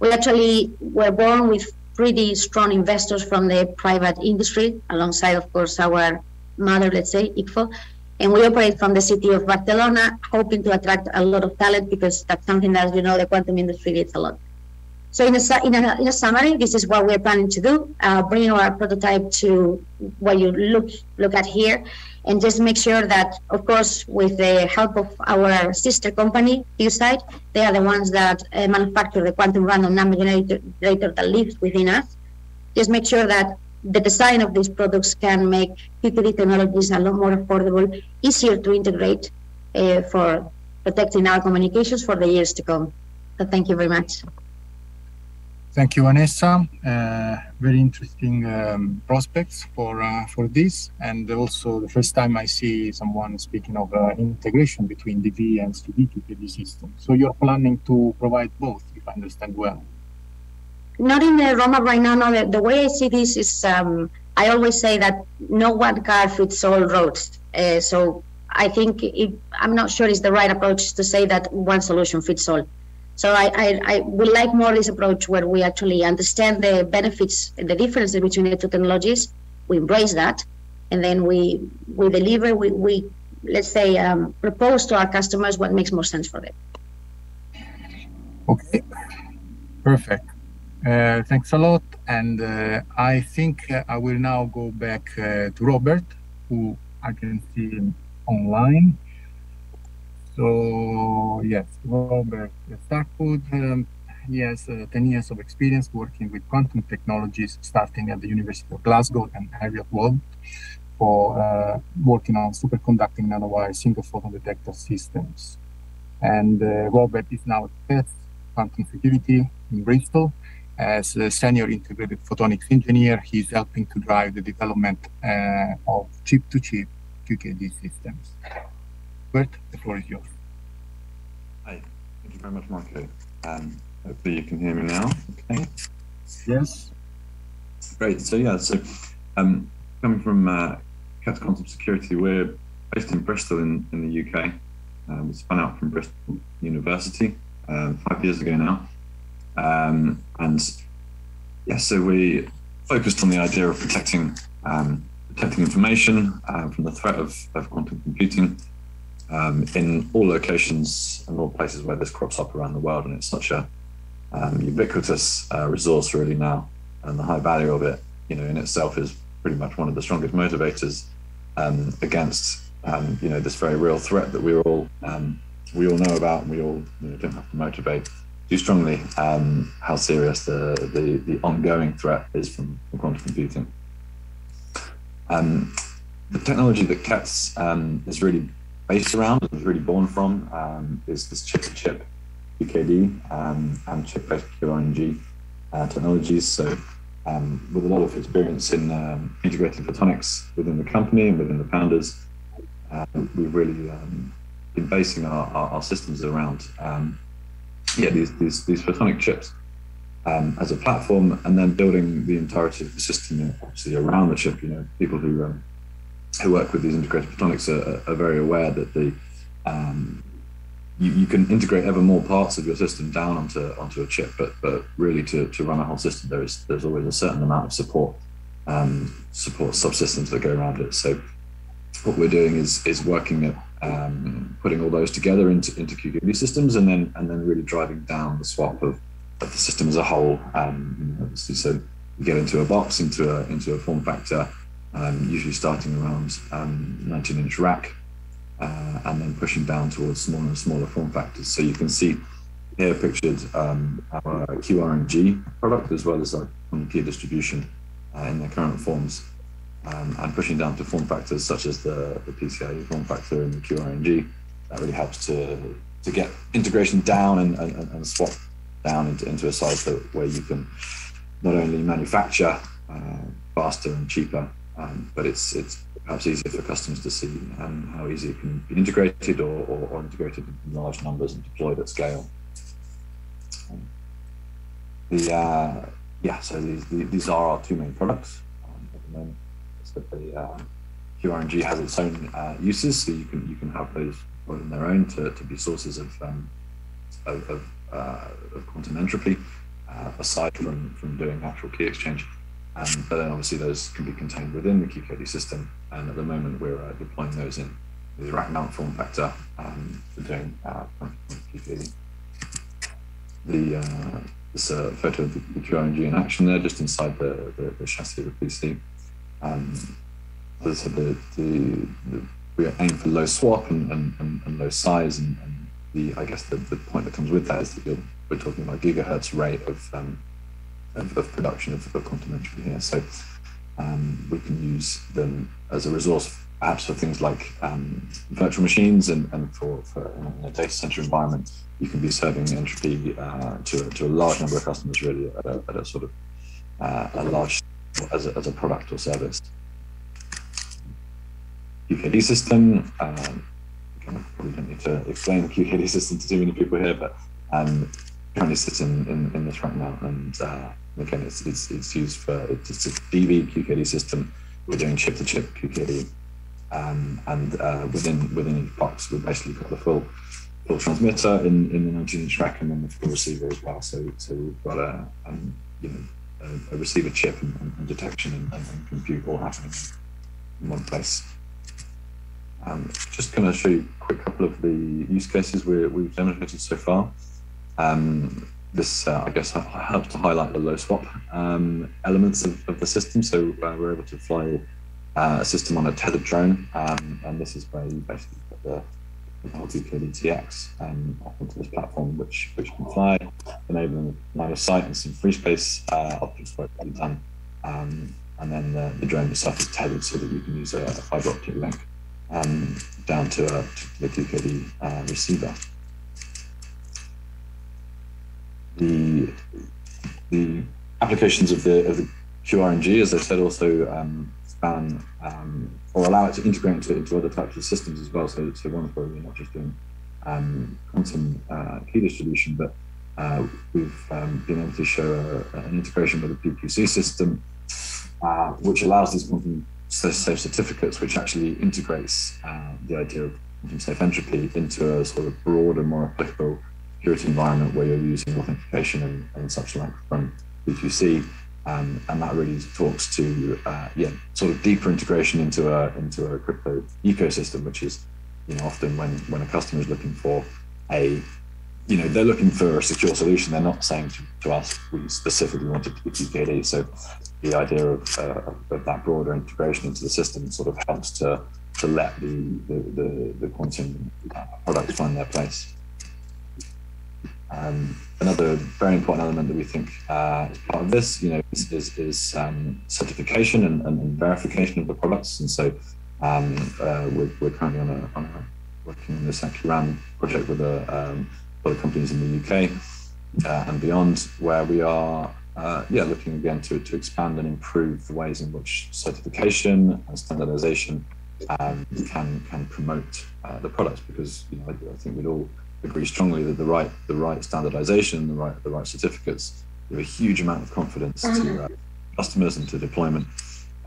We actually were born with pretty strong investors from the private industry, alongside, of course, our mother, let's say, ICFO. And we operate from the city of Barcelona, hoping to attract a lot of talent because that's something that, as you know, the quantum industry needs a lot. So in a, in a, in a summary, this is what we're planning to do, uh, bring our prototype to what you look, look at here, and just make sure that, of course, with the help of our sister company, Quside, they are the ones that uh, manufacture the quantum random number generator that lives within us. Just make sure that the design of these products can make QKD technologies a lot more affordable, easier to integrate uh, for protecting our communications for the years to come. So thank you very much. Thank you, Vanessa. Uh, very interesting um, prospects for uh, for this, and also the first time I see someone speaking of uh, integration between DV and CV QKD system. So you're planning to provide both, if I understand well not in the Roma right now. No, the, the way I see this is um, I always say that no one car fits all roads. Uh, so I think it, I'm not sure it's the right approach to say that one solution fits all. So I, I, I would like more this approach where we actually understand the benefits, the differences between the two technologies. We embrace that, and then we we deliver. We, we let's say um, propose to our customers what makes more sense for them. Okay, perfect. Uh, thanks a lot. And uh, I think uh, I will now go back uh, to Robert, who I can see online. So, yes, Robert Starkwood. Um, he has uh, 10 years of experience working with quantum technologies, starting at the University of Glasgow and Heriot-Watt for uh, working on superconducting nanowire single photon detector systems. And Robert is now at Quantum Security in Bristol as a senior integrated photonics engineer, he's helping to drive the development uh, of chip-to-chip QKD systems. Bert, the floor is yours. Hi, thank you very much, Marco. Um, hopefully you can hear me now. Okay. Yes. Great. So yeah, so um, coming from uh, Quantum Security, we're based in Bristol in, in the UK. Um, we spun out from Bristol University uh, five years ago now. Um, and yeah, so we focused on the idea of protecting um, protecting information uh, from the threat of, of quantum computing um, in all locations and all places where this crops up around the world. And it's such a um, ubiquitous uh, resource really now, and the high value of it, you know, in itself is pretty much one of the strongest motivators um, against um, you know this very real threat that we all we all know about and we all you know, don't have to motivate too strongly um, how serious the, the, the, ongoing threat is from, from quantum computing. Um, the technology that KETS um, is really based around, is really born from, um, is this chip-to-chip QKD um, and chip-based QRNG uh, technologies. So um, with a lot of experience in um, integrating photonics within the company and within the founders, we've really been basing our, our, our systems around yeah, these, these, these photonic chips um, as a platform, and then building the entirety of the system, obviously around the chip. You know, people who um, who work with these integrated photonics are, are very aware that the um, you, you, can integrate ever more parts of your system down onto onto a chip, but but really to, to run a whole system, there is there's always a certain amount of support um, support subsystems that go around it. So what we're doing is is working at um, putting all those together into, into QKD systems, and then and then really driving down the SWaP of, of the system as a whole. Um, know, so you get into a box, into a into a form factor, um, usually starting around 19-inch um, rack, uh, and then pushing down towards smaller and smaller form factors. So you can see here pictured um, our QRNG product as well as our key distribution uh, in their current forms um, and pushing down to form factors such as the, the PCIe form factor and the QRNG. That really helps to, to get integration down and, and, and SWaP down into, into a size that, where you can not only manufacture uh, faster and cheaper, um, but it's it's perhaps easier for customers to see um, how easy it can be integrated or, or, or integrated in large numbers and deployed at scale. Um, the uh, yeah, so these, these are our two main products um, at the moment. So the uh, QRNG has its own uh, uses, so you can you can have those on their own to, to be sources of um, of, of, uh, of, quantum entropy, uh, aside from from doing actual key exchange. Um, but then obviously those can be contained within the QKD system, and at the moment we're uh, deploying those in the rack mount form factor um, for doing uh, QKD. The this uh, photo of the, the QRNG in action there, just inside the, the, the chassis of the PC. Um, said, the, the, the, we aim for low SWaP and, and, and, low size, and, and, the I guess the, the point that comes with that is that we're talking about gigahertz rate of um, of, of, production of, of entropy here. So um, we can use them as a resource perhaps for things like um, virtual machines and, and for, for in a data center environment, you can be serving entropy uh, to, to a large number of customers really at a, at a sort of uh, a large as a, as a product or service. QKD system, um, probably don't need to explain QKD system to too many people here, but um, currently sits in, in, this right now. And uh, again, it's, it's, it's used for, it's a DV QKD system. We're doing chip to chip QKD um, and uh, within within each box, we've basically got the full full transmitter in, in the 19 inch rack and then the full receiver as well. So so we've got a um, you know a, a, receiver chip and, and detection and, and, compute all happening in one place. Um, just going to show you a quick couple of the use cases we have demonstrated so far. Um, this, uh, I guess, helps to highlight the low SWaP um, elements of, of, the system. So uh, we're able to fly uh, a system on a tethered drone, um, and this is where you basically put the, the whole TX um, onto this platform, which which can fly, enabling line of sight and some free space uh, options for it to be done. Um, and then the, the, drone itself is tethered so that you can use a, a fiber optic link um, down to, a, to the QKD uh, receiver. The the applications of the of the QRNG, as I said, also um, span um, or allow it to integrate into, into, other types of systems as well. So, so we're not just doing um, quantum uh, key distribution, but uh, we've um, been able to show a, an integration with a PQC system, uh, which allows these quantum safe certificates, which actually integrates uh, the idea of quantum safe entropy into a sort of broader, more applicable security environment where you're using authentication and, and such like from PQC um, and that really talks to uh, yeah sort of deeper integration into a into a crypto ecosystem, which is you know often when when a customer is looking for a you know they're looking for a secure solution. They're not saying to, to us we specifically want it to be QKD. So the idea of, uh, of that broader integration into the system sort of helps to to let the the, the, the quantum products find their place. Um, another very important element that we think uh, is part of this, you know, is, is, is um, certification and, and, verification of the products. And so um, uh, we're, we're, currently on a, on a, working on this AccuRAN project with a, um, other companies in the UK uh, and beyond, where we are, uh, yeah, looking again to, to expand and improve the ways in which certification and standardization um, can can promote uh, the products because you know I, I think we'd all agree strongly that the right the right standardization, the right the right certificates give a huge amount of confidence to mm-hmm. uh, customers and to deployment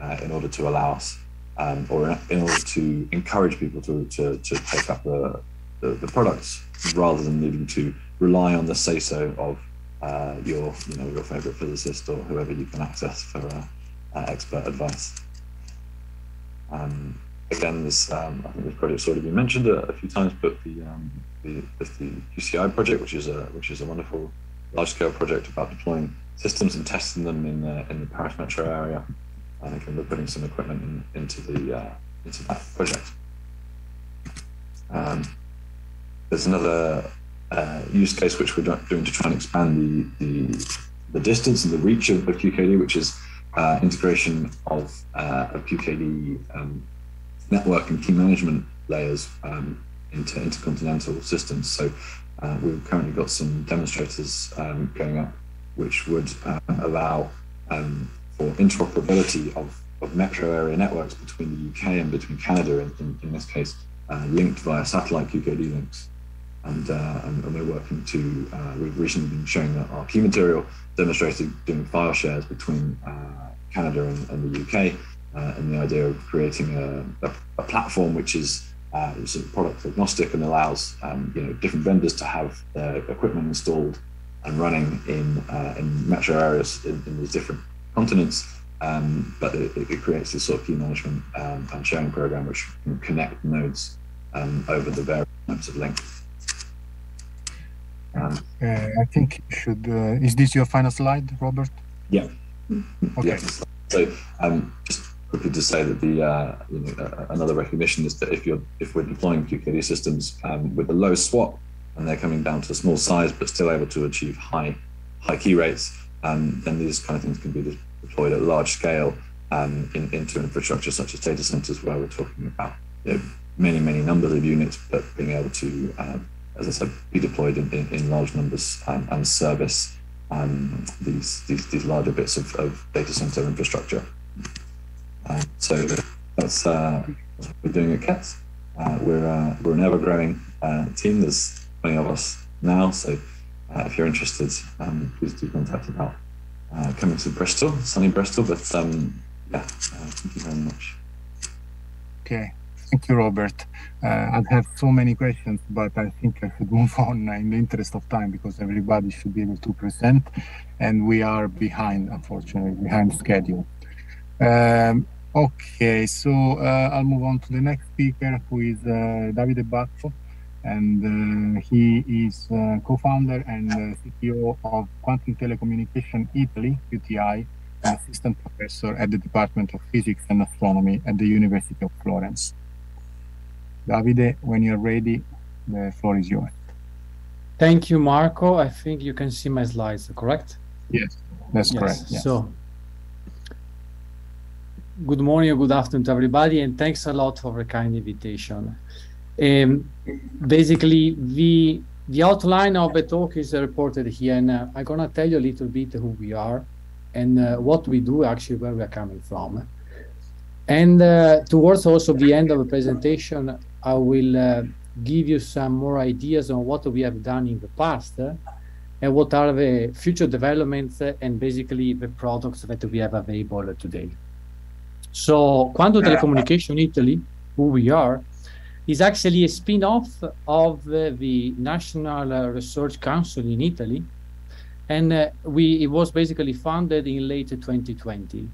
uh, in order to allow us um, or in order to encourage people to, to, to take up the, the, the, products rather than needing to rely on the say so of uh, your you know your favorite physicist or whoever you can access for uh, uh, expert advice. Um, again, this um, I think this project's already been mentioned a, a few times, but the the, the QCI project, which is a which is a wonderful large scale project about deploying systems and testing them in the, in the Paris metro area. And again, we're putting some equipment in, into the uh, into that project. Um, there's another uh, use case which we're doing to try and expand the the, the distance and the reach of, of QKD, which is uh, integration of, uh, of QKD um, network and key management layers um, into intercontinental systems. So uh, we've currently got some demonstrators um, going up, which would uh, allow um, for interoperability of, of metro area networks between the UK and between Canada, in, in, in this case, uh, linked via satellite QKD links. And, uh, and, and, we're working to, uh, we've recently been showing that our key material demonstrated doing file shares between uh, Canada and, and, the UK, and the idea of creating a, a, a platform which is uh, sort of product agnostic and allows um, you know different vendors to have their equipment installed and running in uh, in metro areas in, in these different continents. Um, but it, it, creates this sort of key management um, and sharing program which can connect nodes um, over the various types of link. Um, uh, I think should. Uh, is this your final slide, Robert? Yeah. Okay. Yeah. So um, just quickly to say that the uh, you know, another recognition is that if you're if we're deploying QKD systems um, with a low SWaP and they're coming down to a small size but still able to achieve high high key rates, um, then these kind of things can be deployed at large scale um, in, into infrastructure such as data centers where we're talking about you know, many many numbers of units, but being able to um, as I said, be deployed in, in, in large numbers um, and service um, these, these, these larger bits of, of data center infrastructure. Uh, so that's, uh, what we're doing at KETS. Uh, we're, uh, we're an ever growing uh, team. There's 20 of us now. So if you're interested, um, please do contact about coming to Bristol, sunny Bristol. But um, yeah, thank you very much. Okay. Thank you, Robert. I'd have so many questions, but I think I should move on in the interest of time because everybody should be able to present, and we are behind, unfortunately, behind schedule. Um, okay, so uh, I'll move on to the next speaker, who is uh, Davide Bacco, and uh, he is uh, co-founder and uh, CTO of Quantum Telecommunication Italy, QTI, and assistant professor at the Department of Physics and Astronomy at the University of Florence. Davide, when you're ready, the floor is yours. Thank you, Marco. I think you can see my slides, correct? Yes, that's yes. correct. Yes. So, good morning or good afternoon to everybody, and thanks a lot for the kind invitation. Um, basically, the the outline of the talk is reported here, and uh, I'm gonna tell you a little bit who we are and uh, what we do, actually, where we are coming from. And uh, towards also the end of the presentation, I will uh, give you some more ideas on what we have done in the past uh, and what are the future developments uh, and basically the products that we have available today. So Quantum Telecommunication Italy, who we are, is actually a spin-off of uh, the National uh, Research Council in Italy. And uh, we it was basically founded in late 2020.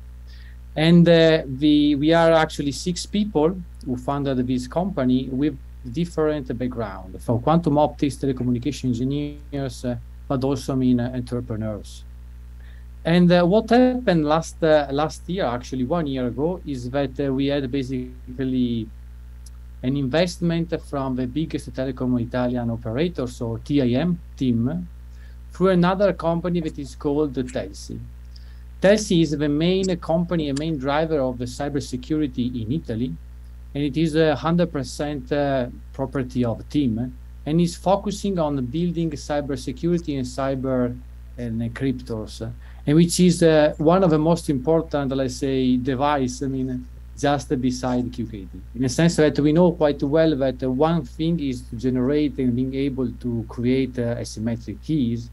And uh, the, we are actually six people who founded this company with different background, from quantum optics, telecommunication engineers, uh, but also I mean uh, entrepreneurs. And uh, what happened last uh, last year, actually one year ago, is that uh, we had basically an investment from the biggest telecom Italian operator, so TIM, TIM, through another company that is called Telsy. Telsy is the main company, a main driver of the cybersecurity in Italy, and it is a 100% uh, property of TIM, and is focusing on building cybersecurity and cyber and encryptors, and which is uh, one of the most important, let's say, device. I mean, just beside QKD, in a sense that we know quite well that one thing is to generate and being able to create uh, asymmetric keys,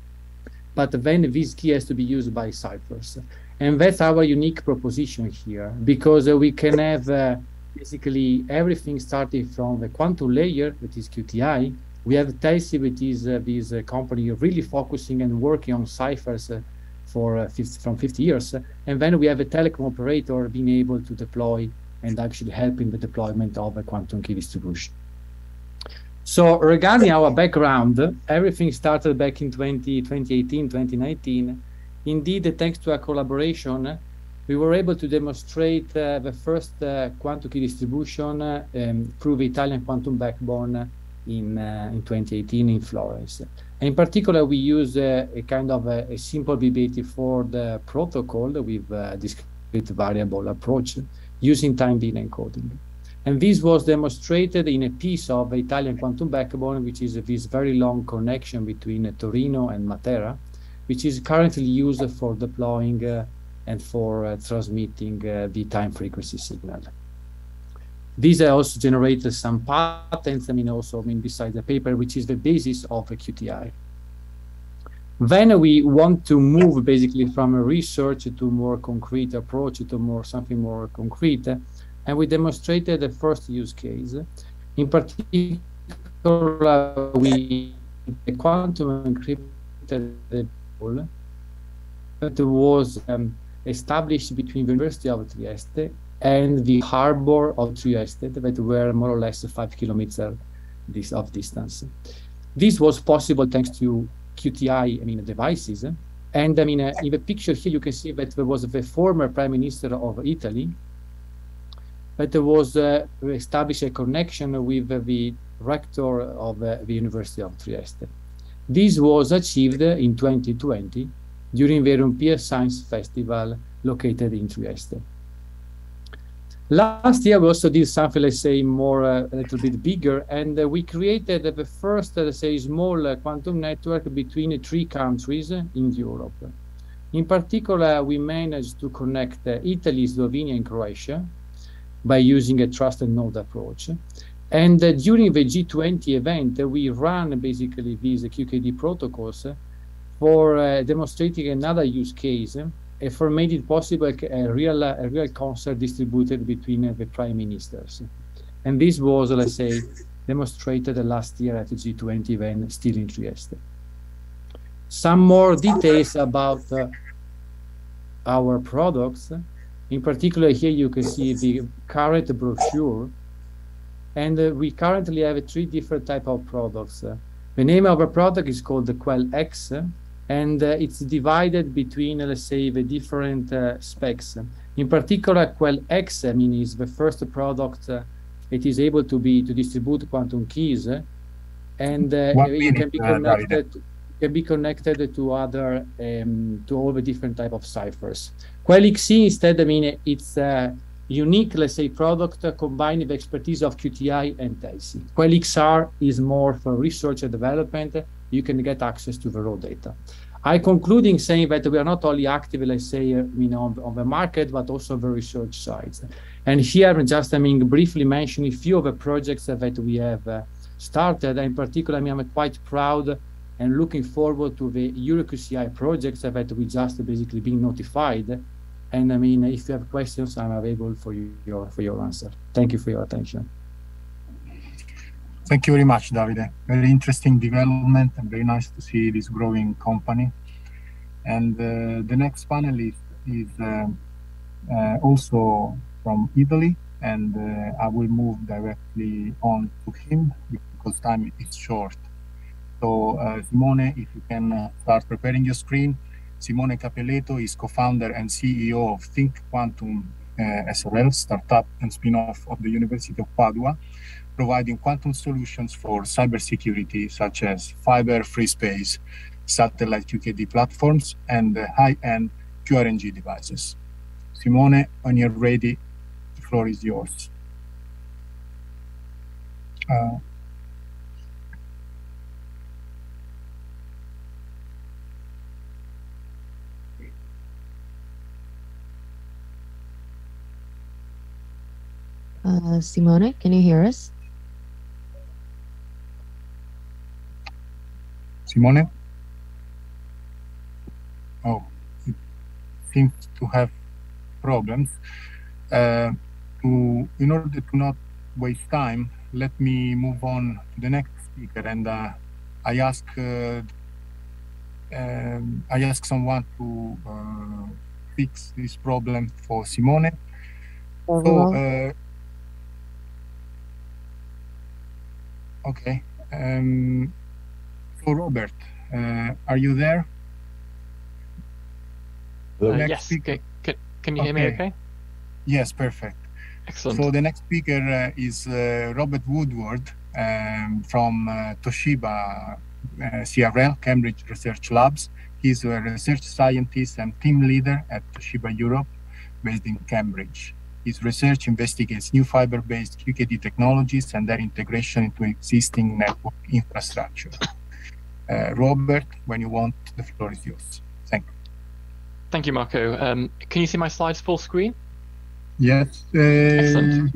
but then this key has to be used by ciphers. And that's our unique proposition here, because we can have uh, basically everything starting from the quantum layer, that is QTI. We have Telsy, which is uh, this uh, company really focusing and working on ciphers uh, for uh, 50, from 50 years. And then we have a telecom operator being able to deploy and actually helping the deployment of a quantum key distribution. So regarding our background, everything started back in 20, 2018, 2019. Indeed, thanks to a collaboration, we were able to demonstrate uh, the first uh, quantum key distribution uh, um, through the Italian quantum backbone in, uh, in 2018 in Florence. In particular, we use uh, a kind of a, a simple BB84 the protocol with a discrete variable approach using time bin encoding. And this was demonstrated in a piece of Italian quantum backbone, which is this very long connection between Torino and Matera, which is currently used for deploying uh, and for uh, transmitting uh, the time frequency signal. These are also generated some patents, I mean, also, I mean, besides the paper, which is the basis of the QTI. Then we want to move basically from a research to more concrete approach to more something more concrete. And we demonstrated the first use case. In particular, we the quantum encrypted pool that was um, established between the University of Trieste and the harbor of Trieste that were more or less five kilometers this of distance. This was possible thanks to QTI, I mean, devices. And I mean, uh, in the picture here, you can see that there was the former prime minister of Italy, there was uh, established a connection with uh, the rector of uh, the University of Trieste. This was achieved in 2020 during the European Science Festival located in Trieste. Last year, we also did something, let's say, more, uh, a little bit bigger, and uh, we created the first, uh, let's say, small quantum network between three countries in Europe. In particular, we managed to connect Italy, Slovenia, and Croatia by using a trusted node approach. And uh, during the G20 event, uh, we ran basically these QKD protocols for uh, demonstrating another use case uh, for made it possible a real, a real concert distributed between uh, the prime ministers. And this was, let's say, demonstrated last year at the G20 event, still in Trieste. Some more details about uh, our products. In particular, here you can see the current brochure. And uh, we currently have three different type of products. Uh, the name of our product is called the Quell X, and uh, it's divided between, let's say, the different uh, specs. In particular, Quell X, I mean, is the first product uh, it is able to be to distribute quantum keys, and it can be connected. Can be connected to other um, to all the different type of ciphers. Quell XC instead, I mean, it's a unique, let's say, product combining the expertise of QTI and Telsy. Quell XR is more for research and development you can get access to the raw data. I concluding saying that we are not only active, let's say, uh, you know, on, on, the market, but also the research sides. And here, just, I mean, briefly mention a few of the projects that we have uh, started. In particular, I mean, I'm quite proud and looking forward to the EuroQCI projects that we just basically being notified. And I mean, if you have questions, I'm available for your for your answer. Thank you for your attention. Thank you very much, Davide. Very interesting development and very nice to see this growing company. And uh, the next panelist is uh, uh, also from Italy, and uh, I will move directly on to him because time is short. So, uh, Simone, if you can uh, start preparing your screen. Simone Capelletto is co-founder and CEO of Think Quantum SRL, startup and spin-off of the University of Padua providing quantum solutions for cybersecurity, such as fiber, free space, satellite QKD platforms, and high-end QRNG devices. Simone, when you're ready, the floor is yours. Uh, uh, Simone, can you hear us? Simone? Oh, it seems to have problems. Uh, to, in order to not waste time, let me move on to the next speaker, and uh, I ask uh, um, I ask someone to uh, fix this problem for Simone. Uh-huh. So, uh, okay. Um, so Robert, uh, are you there? Uh, yes. Okay. Can, can you hear me okay? Yes, perfect. Excellent. So the next speaker uh, is uh, Robert Woodward um, from uh, Toshiba uh, CRL, Cambridge Research Labs. He's a research scientist and team leader at Toshiba Europe, based in Cambridge. His research investigates new fiber-based QKD technologies and their integration into existing network infrastructure. Uh, Robert, when you want, the floor is yours. Thank you. thank you, Marco. Um, can you see my slides full screen? Yes. Uh, Excellent.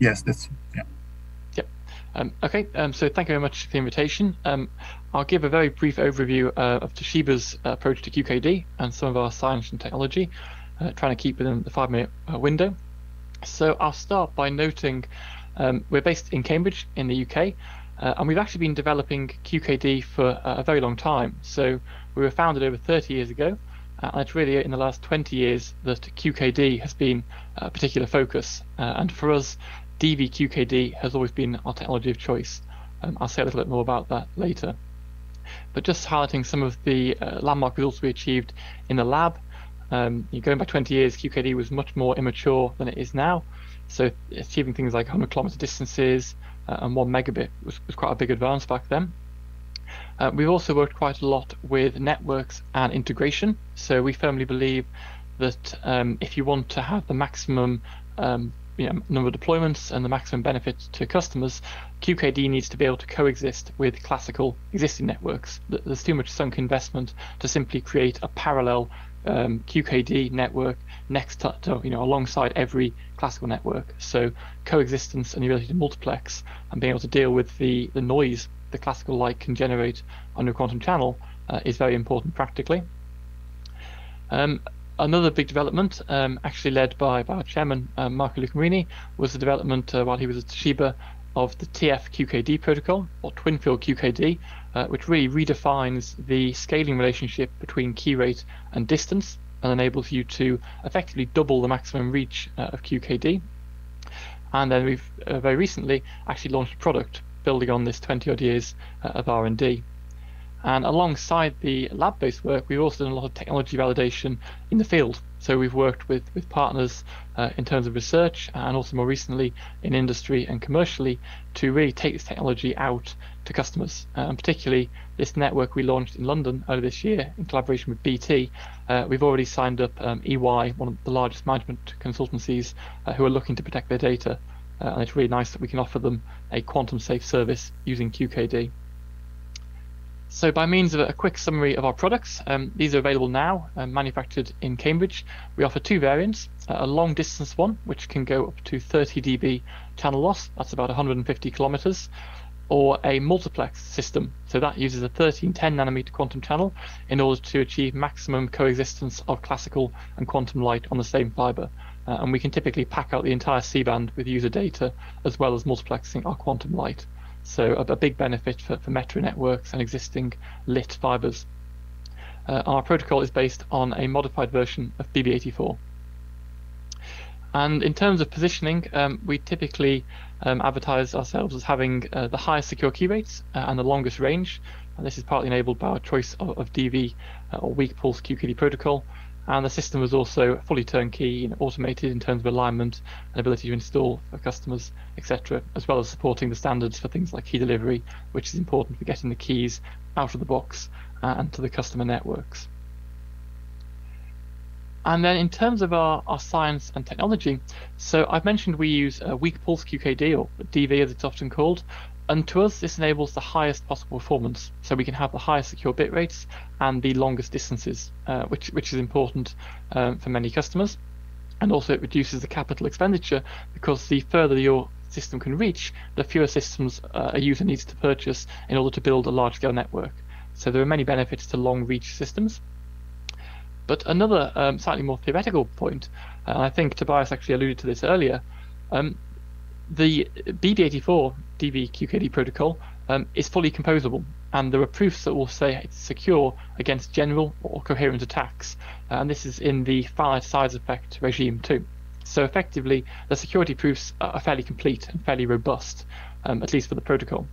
Yes, that's yeah. Yep. Um, okay. Um, so thank you very much for the invitation. Um, I'll give a very brief overview uh, of Toshiba's approach to QKD and some of our science and technology, uh, trying to keep within the five-minute uh, window. So I'll start by noting um, we're based in Cambridge in the UK, uh, and we've actually been developing QKD for a very long time. So we were founded over 30 years ago, uh, and it's really in the last 20 years that QKD has been a particular focus. Uh, and for us, DVQKD has always been our technology of choice. Um, I'll say a little bit more about that later. But just highlighting some of the uh, landmark results we achieved in the lab. Um, going back 20 years, QKD was much more immature than it is now. So achieving things like 100 kilometer distances uh, and one megabit was, was quite a big advance back then. Uh, we've also worked quite a lot with networks and integration. So we firmly believe that um, if you want to have the maximum um, you know, number of deployments and the maximum benefit to customers, QKD needs to be able to coexist with classical existing networks. There's too much sunk investment to simply create a parallel um, QKD network next to, to, you know alongside every classical network. So coexistence and the ability to multiplex and being able to deal with the the noise the classical light can generate on a quantum channel uh, is very important practically. Um, another big development, um, actually led by, by our chairman, uh, Marco Lucamarini, was the development uh, while he was at Toshiba of the TF-QKD protocol, or twin-field QKD, uh, which really redefines the scaling relationship between key rate and distance and enables you to effectively double the maximum reach uh, of QKD. And then we've uh, very recently actually launched a product building on this 20 odd years uh, of R&D. And alongside the lab-based work, we've also done a lot of technology validation in the field. So we've worked with, with partners uh, in terms of research and also more recently in industry and commercially to really take this technology out to customers. Uh, and particularly this network we launched in London earlier this year in collaboration with BT. Uh, we've already signed up um, EY, one of the largest management consultancies uh, who are looking to protect their data. Uh, and it's really nice that we can offer them a quantum safe service using QKD. So by means of a quick summary of our products, um, these are available now, uh, manufactured in Cambridge. We offer two variants, uh, a long distance one, which can go up to 30 dB channel loss, that's about 150 kilometers, or a multiplex system. So that uses a 1310 nanometer quantum channel in order to achieve maximum coexistence of classical and quantum light on the same fiber. Uh, and we can typically pack out the entire C-band with user data as well as multiplexing our quantum light. So a, a big benefit for, for metro networks and existing lit fibers. Uh, our protocol is based on a modified version of BB84. And in terms of positioning, um, we typically um, advertise ourselves as having uh, the highest secure key rates uh, and the longest range. And this is partly enabled by our choice of, of DV uh, or weak pulse QKD protocol, and the system was also fully turnkey and automated in terms of alignment and ability to install for customers, etc., as well as supporting the standards for things like key delivery, which is important for getting the keys out of the box uh, and to the customer networks. And then in terms of our, our science and technology, so I've mentioned we use a weak pulse QKD, or DV as it's often called, and to us, this enables the highest possible performance. So we can have the highest secure bit rates and the longest distances, uh, which, which is important um, for many customers. And also it reduces the capital expenditure because the further your system can reach, the fewer systems uh, a user needs to purchase in order to build a large scale network. So there are many benefits to long reach systems. But another um, slightly more theoretical point, and I think Tobias actually alluded to this earlier, um, the BB84 DV-QKD protocol um, is fully composable, and there are proofs that will say it's secure against general or coherent attacks, and this is in the finite size effect regime too. So effectively, the security proofs are fairly complete and fairly robust, um, at least for the protocol.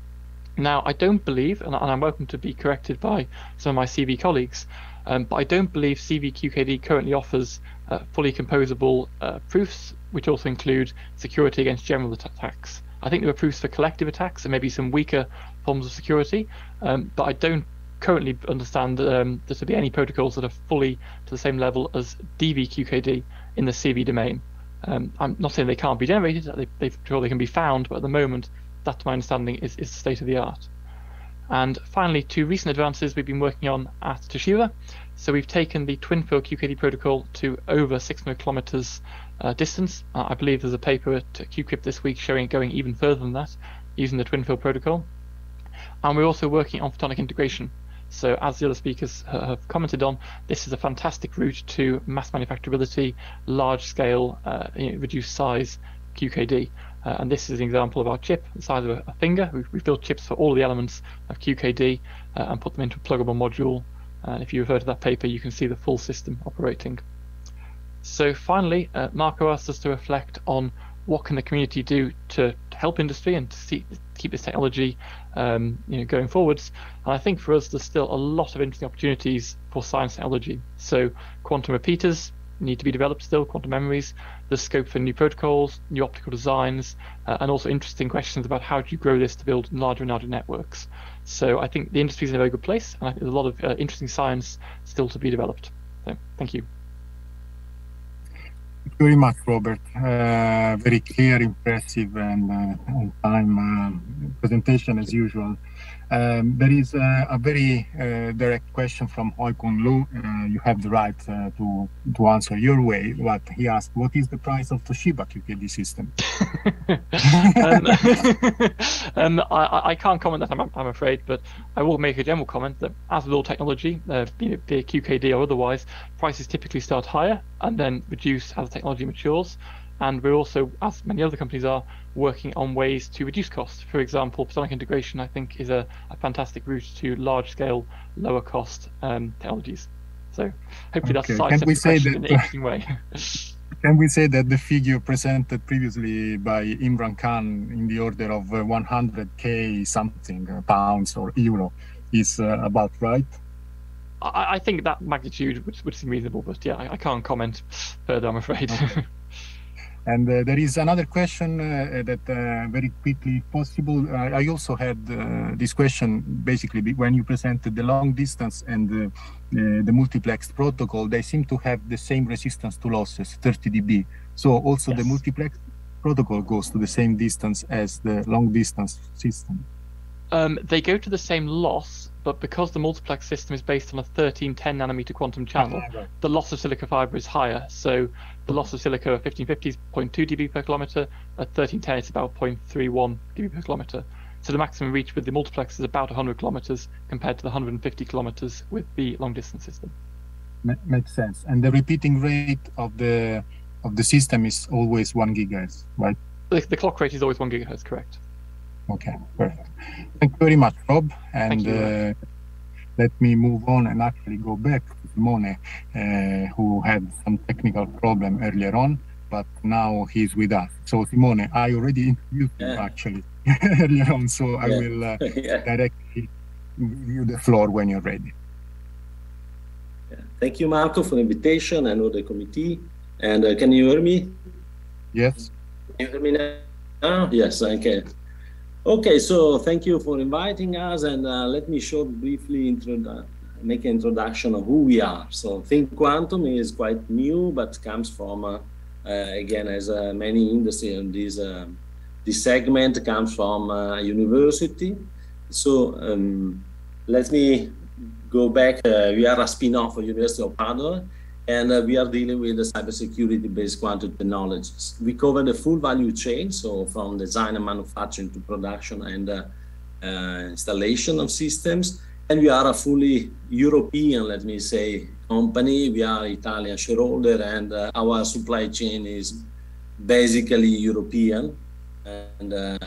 Now, I don't believe, and I'm welcome to be corrected by some of my CV colleagues, um, but I don't believe CVQKD currently offers uh, fully composable uh, proofs, which also include security against general attacks. I think there are proofs for collective attacks and maybe some weaker forms of security, um, but I don't currently understand um, there to be any protocols that are fully to the same level as DVQKD in the CV domain. Um, I'm not saying they can't be generated, they, they, sure can be found, but at the moment, that's my understanding is, is the state of the art. And finally, two recent advances we've been working on at Toshiba. So we've taken the twin field QKD protocol to over 600 kilometers uh, distance. Uh, I believe there's a paper at QCrypt this week showing it going even further than that using the twin field protocol. And we're also working on photonic integration. So as the other speakers have commented on, this is a fantastic route to mass manufacturability, large scale, uh, you know, reduced size QKD. Uh, and this is an example of our chip, the size of a, a finger. We've, we've, built chips for all the elements of QKD uh, and put them into a pluggable module. And if you refer to that paper, you can see the full system operating. So finally, uh, Marco asked us to reflect on what can the community do to, to help industry and to see, keep this technology um, you know, going forwards. And I think for us, there's still a lot of interesting opportunities for science technology. So quantum repeaters need to be developed still, quantum memories, the scope for new protocols, new optical designs, uh, and also interesting questions about how do you grow this to build larger and larger networks. So I think the industry is in a very good place, and there's a lot of uh, interesting science still to be developed. So thank you. Thank you very much, Robert. Uh, very clear, impressive, and uh, on time uh, presentation as usual. Um, there is a, a very uh, direct question from Hoi-Kwong Lo. Uh, you have the right uh, to to answer your way. but he asked: What is the price of Toshiba QKD system? um, um, I, I, can't comment that. I'm, I'm, afraid, but I will make a general comment that, as with all technology, uh, be it, be it QKD or otherwise, prices typically start higher and then reduce as the technology matures. And we're also, as many other companies are, working on ways to reduce costs. For example, photonic integration, I think, is a, a fantastic route to large-scale, lower-cost um, technologies. So hopefully okay. that's a we say that, in an interesting way. Can we say that the figure presented previously by Imran Khan in the order of 100k uh, something uh, pounds or euro is uh, about right? I, I, think that magnitude would, would seem reasonable, but yeah, I, I can't comment further, I'm afraid. Okay. And uh, there is another question uh, that uh, very quickly possible. I also had this question basically when you presented the long distance and the multiplex protocol, they seem to have the same resistance to losses, 30 dB. So also yes. the multiplex protocol goes to the same distance as the long distance system. Um, they go to the same loss, but because the multiplex system is based on a 1310 nanometer quantum channel, the loss of silica fiber is higher. So the loss of silica at 1550 is 0.2 dB per kilometer. At 1310, it's about 0.31 dB per kilometer. So the maximum reach with the multiplex is about 100 kilometers compared to the 150 kilometers with the long distance system. makes sense. And the repeating rate of the of the system is always one gigahertz, right? The, the clock rate is always one gigahertz, correct? Okay, perfect. Thank you very much, Rob. And uh, let me move on and actually go back to Simone, uh, who had some technical problem earlier on, but now he's with us. So Simone, I already introduced yeah. you actually earlier on, so yeah. I will uh, yeah. directly give you the floor when you're ready. Thank you, Marco, for the invitation and all the committee. And uh, can you hear me? Yes. Can you hear me now? Yes, I can. Okay, so thank you for inviting us, and uh, let me show briefly make an introduction of who we are. So Think Quantum is quite new, but comes from uh, uh, again as uh, many industry in this uh, this segment comes from uh, university. So um, let me go back. we are a spin-off of University of Padua, and uh, we are dealing with the cybersecurity based quantum technologies. We cover the full value chain, so from design and manufacturing to production and uh, uh, installation of systems. And we are a fully European, let me say, company. We are Italian shareholder, and uh, our supply chain is basically European. And uh,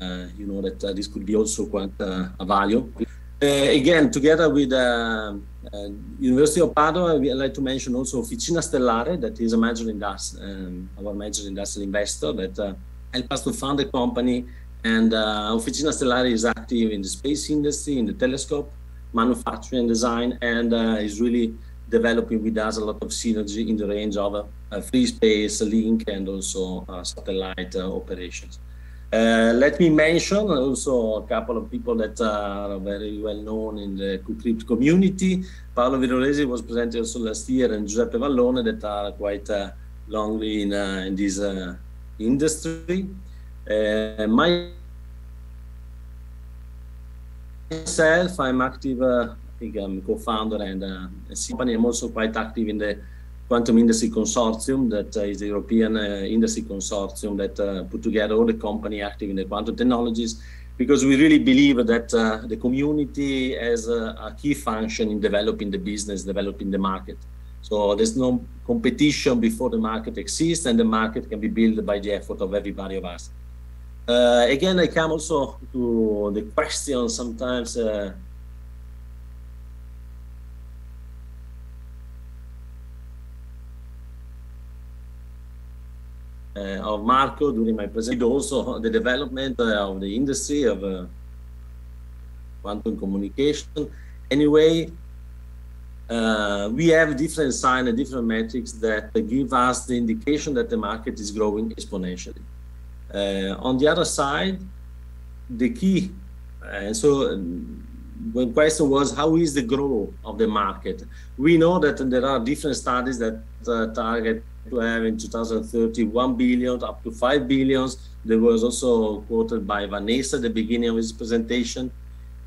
uh, you know that this could be also quite a value. Uh, again, together with uh, uh, University of Padua, I'd like to mention also Officina Stellare, that is a major industry, um, our major industrial investor that uh, helped us to fund the company. And uh, Officina Stellare is active in the space industry, in the telescope, manufacturing and design, and uh, is really developing with us a lot of synergy in the range of free space, link, and also satellite operations. Uh, let me mention also a couple of people that are very well known in the QCrypt community. Paolo Villoresi was presented also last year, and Giuseppe Vallone that are quite uh, longly in, uh, in this uh, industry. Uh, myself, I'm active, I think I'm co-founder and uh, company. I'm also quite active in the Quantum Industry Consortium, that uh, is the European uh, industry consortium that uh, put together all the company active in the quantum technologies, because we really believe that the community has a, a, key function in developing the business, developing the market. So there's no competition before the market exists, and the market can be built by the effort of everybody of us. Uh, again, I come also to the question sometimes. Uh, of Marco during my presentation, also the development uh, of the industry of uh, quantum communication. Anyway, uh, we have different signs and different metrics that give us the indication that the market is growing exponentially. Uh, on the other side, the key, and so um, one question was how is the growth of the market? We know that there are different studies that uh, target to have in 2030 1 billion up to 5 billions. There was also quoted by Vanessa at the beginning of his presentation.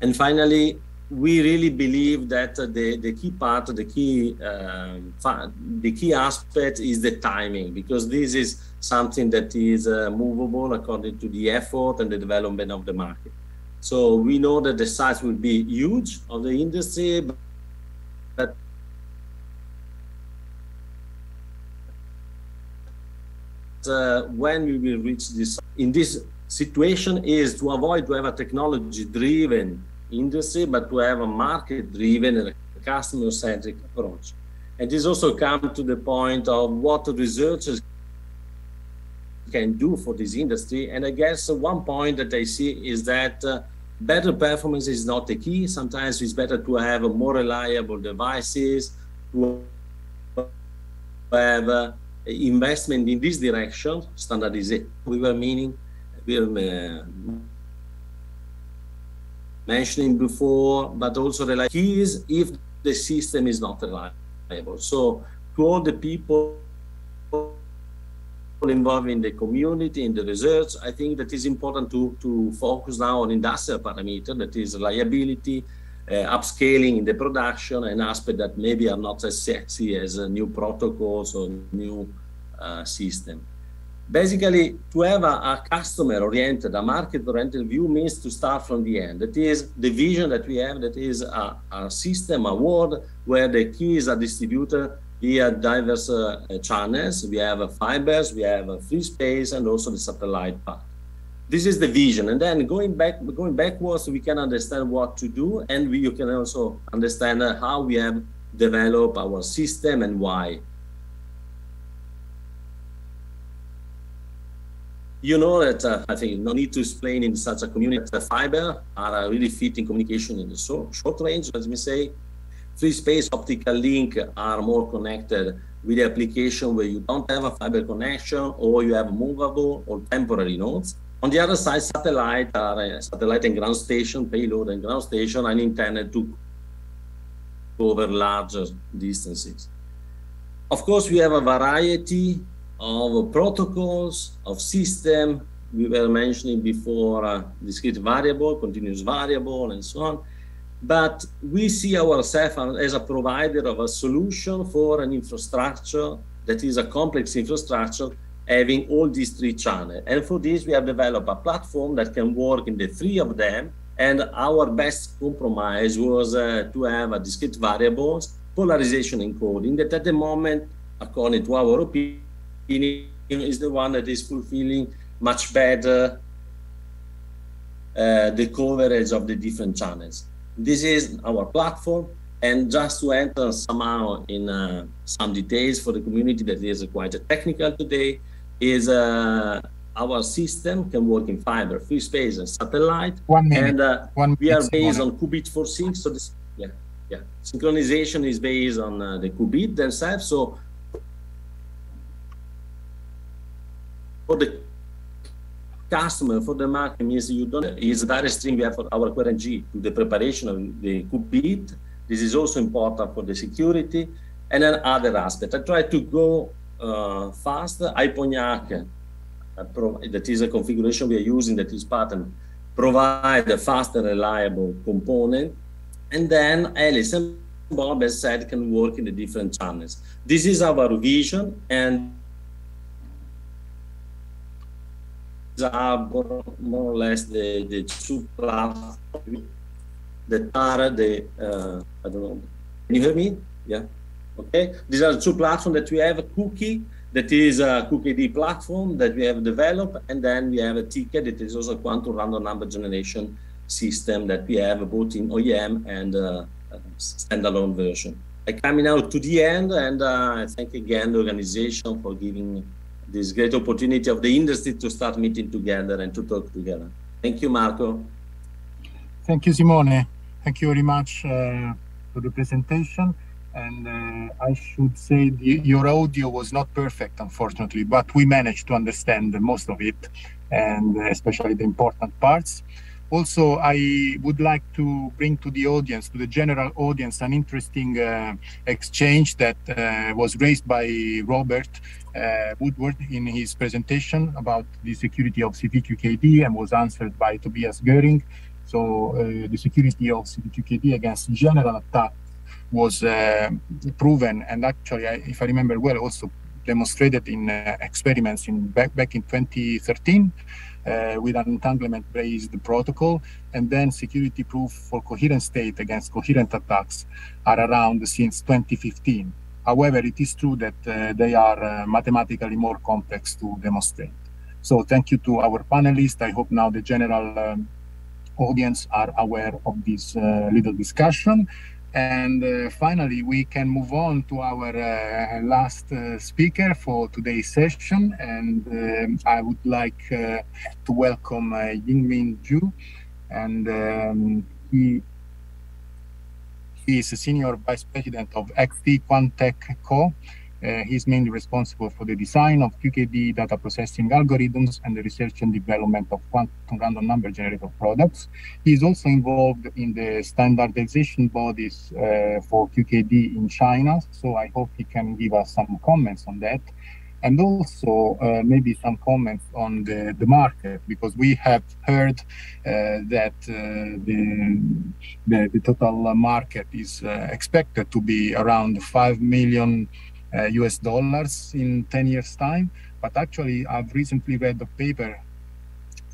And finally, we really believe that the, the key part, the key, um, the key aspect is the timing, because this is something that is uh, movable according to the effort and the development of the market. So we know that the size will be huge of the industry, uh, when we will reach this in this situation is to avoid to have a technology driven industry, but to have a market driven and a customer centric approach. And this also comes to the point of what researchers can do for this industry. And I guess one point that I see is that uh, better performance is not the key. Sometimes it's better to have more reliable devices, to have uh, investment in this direction, standardization. We were meaning, we were uh, mentioning before, but also the if the system is not reliable. So to all the people involved in the community, in the research, I think that is important to, to focus now on industrial parameter, that is reliability, upscaling in the production, and aspect that maybe are not as sexy as uh, new protocols or new uh, system. Basically, to have a, a customer-oriented, a market-oriented view means to start from the end. That is the vision that we have, that is a, a system, a world where the keys are distributed via diverse uh, channels. We have uh, fibers, we have uh, free space, and also the satellite part. This is the vision, and then going back, going backwards, we can understand what to do, and we, you can also understand uh, how we have developed our system and why. You know that uh, I think no need to explain in such a community that fiber are really fit in communication in the short, short range, let me say. Free space optical link are more connected with the application where you don't have a fiber connection or you have movable or temporary nodes. On the other side, satellite are uh, satellite and ground station, payload and ground station are intended to cover larger distances. Of course, we have a variety of protocols, of system. We were mentioning before uh, discrete variable, continuous variable, and so on. But we see ourselves as a provider of a solution for an infrastructure that is a complex infrastructure having all these three channels. And for this, we have developed a platform that can work in the three of them. And our best compromise was uh, to have a discrete variables, polarization encoding that at the moment, according to our opinion, is the one that is fulfilling much better uh, the coverage of the different channels. This is our platform. And just to enter somehow in uh, some details for the community that is quite technical today, is uh, our system can work in fiber, free space, and satellite. One minute. And uh, One we are based on qubit for sync. So this, yeah, yeah. Synchronization is based on uh, the qubit themselves. So for the customer, for the market, means you don't is direct string we have for our current G to the preparation of the qubit. This is also important for the security. And then other aspect. I try to go fast. Hyponiac that is a configuration we are using that is pattern provide a fast and reliable component. And then Alice and Bob, as said, can work in the different channels. This is our vision, and are more or less the, the two platforms that are the, uh, I don't know, can you hear me? Yeah. Okay. These are two platforms that we have a cookie that is a QKD platform that we have developed, and then we have a ticket that is also a quantum random number generation system that we have both in OEM and uh, standalone version. I coming now to the end, and uh, I thank again the organization for giving this great opportunity of the industry to start meeting together and to talk together. Thank you, Marco. Thank you, Simone. Thank you very much uh, for the presentation. And uh, I should say the, your audio was not perfect, unfortunately, but we managed to understand most of it, and especially the important parts. Also, I would like to bring to the audience, to the general audience, an interesting uh, exchange that uh, was raised by Robert uh, Woodward in his presentation about the security of CVQKD and was answered by Tobias Gehring. So uh, the security of CVQKD against general attack was uh, proven and actually, if I remember well, also demonstrated in uh, experiments in back, back in 2013 uh, with an entanglement-based protocol, and then security proof for coherent state against coherent attacks are around since 2015. However, it is true that uh, they are uh, mathematically more complex to demonstrate. So thank you to our panelists. I hope now the general um, audience are aware of this uh, little discussion. And uh, finally, we can move on to our uh, last uh, speaker for today's session. And um, I would like uh, to welcome uh, Yingmin Zhu. And um, he, he is a senior vice president of XT Quantec Co. Uh, he's mainly responsible for the design of QKD data processing algorithms and the research and development of quantum random number generator products. He's also involved in the standardization bodies uh, for QKD in China, so I hope he can give us some comments on that. And also uh, maybe some comments on the, the market, because we have heard uh, that uh, the, the, the, total market is uh, expected to be around 5 million US uh, dollars in 10 years time. But actually, I've recently read a paper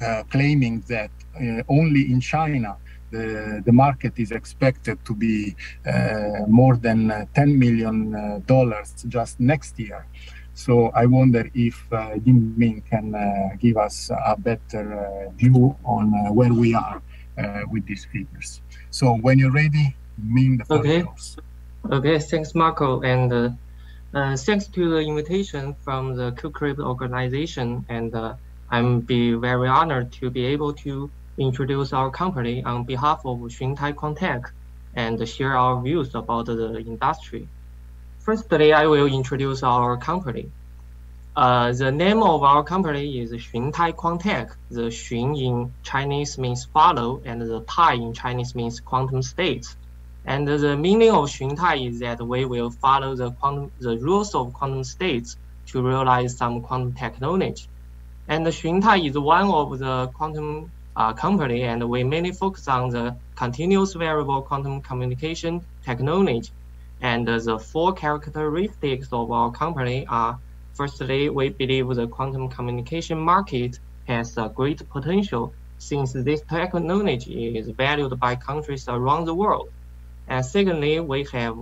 uh, claiming that uh, only in China the, the market is expected to be uh, more than uh, 10 million uh, dollars just next year. So I wonder if uh, Yingmin can give us a better view on where we are with these figures. So when you're ready, Ming, the floor okay. Okay, thanks, Marco. And uh, thanks to the invitation from the QCrypt organization, and uh, I'm be very honored to be able to introduce our company on behalf of Xuntai Quantec and share our views about the industry. Firstly, I will introduce our company. Uh, the name of our company is Xuntai Quantec. The Xun in Chinese means follow, and the Tai in Chinese means quantum states. And the meaning of Xuntai is that we will follow the quantum, the rules of quantum states to realize some quantum technology. And Xuntai is one of the quantum uh, company, and we mainly focus on the continuous variable quantum communication technology. And the four characteristics of our company are, firstly, we believe the quantum communication market has a great potential since this technology is valued by countries around the world. And secondly, we have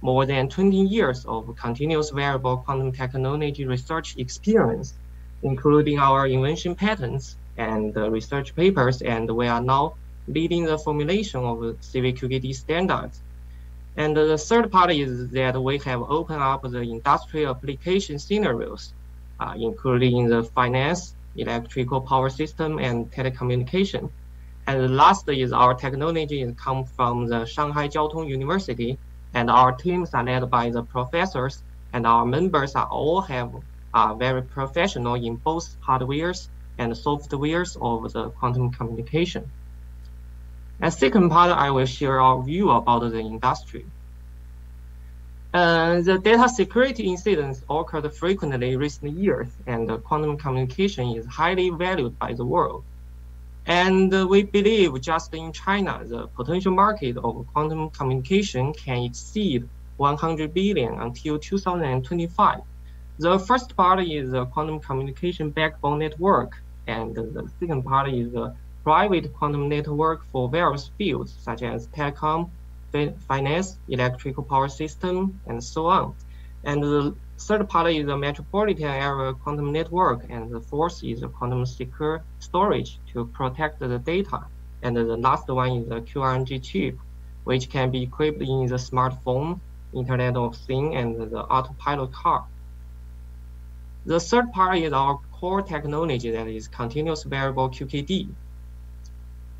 more than 20 years of continuous variable quantum technology research experience, including our invention patents and research papers, and we are now leading the formulation of CVQKD standards. And the third part is that we have opened up the industrial application scenarios, uh, including in the finance, electrical power system, and telecommunication. And last is our technology comes from the Shanghai Jiao Tong University, and our teams are led by the professors, and our members are all have are very professional in both hardwares and softwares of the quantum communication. And second part, I will share our view about the industry. Uh, the data security incidents occurred frequently in recent years, and quantum communication is highly valued by the world. And we believe just in China, the potential market of quantum communication can exceed 100 billion until 2025. The first part is the quantum communication backbone network, and the second part is the private quantum network for various fields such as telecom, finance, electrical power system, and so on. And the third part is the metropolitan area quantum network, and the fourth is the quantum secure storage to protect the data. And the last one is the QRNG chip, which can be equipped in the smartphone, Internet of Things, and the autopilot car. The third part is our core technology that is continuous variable QKD.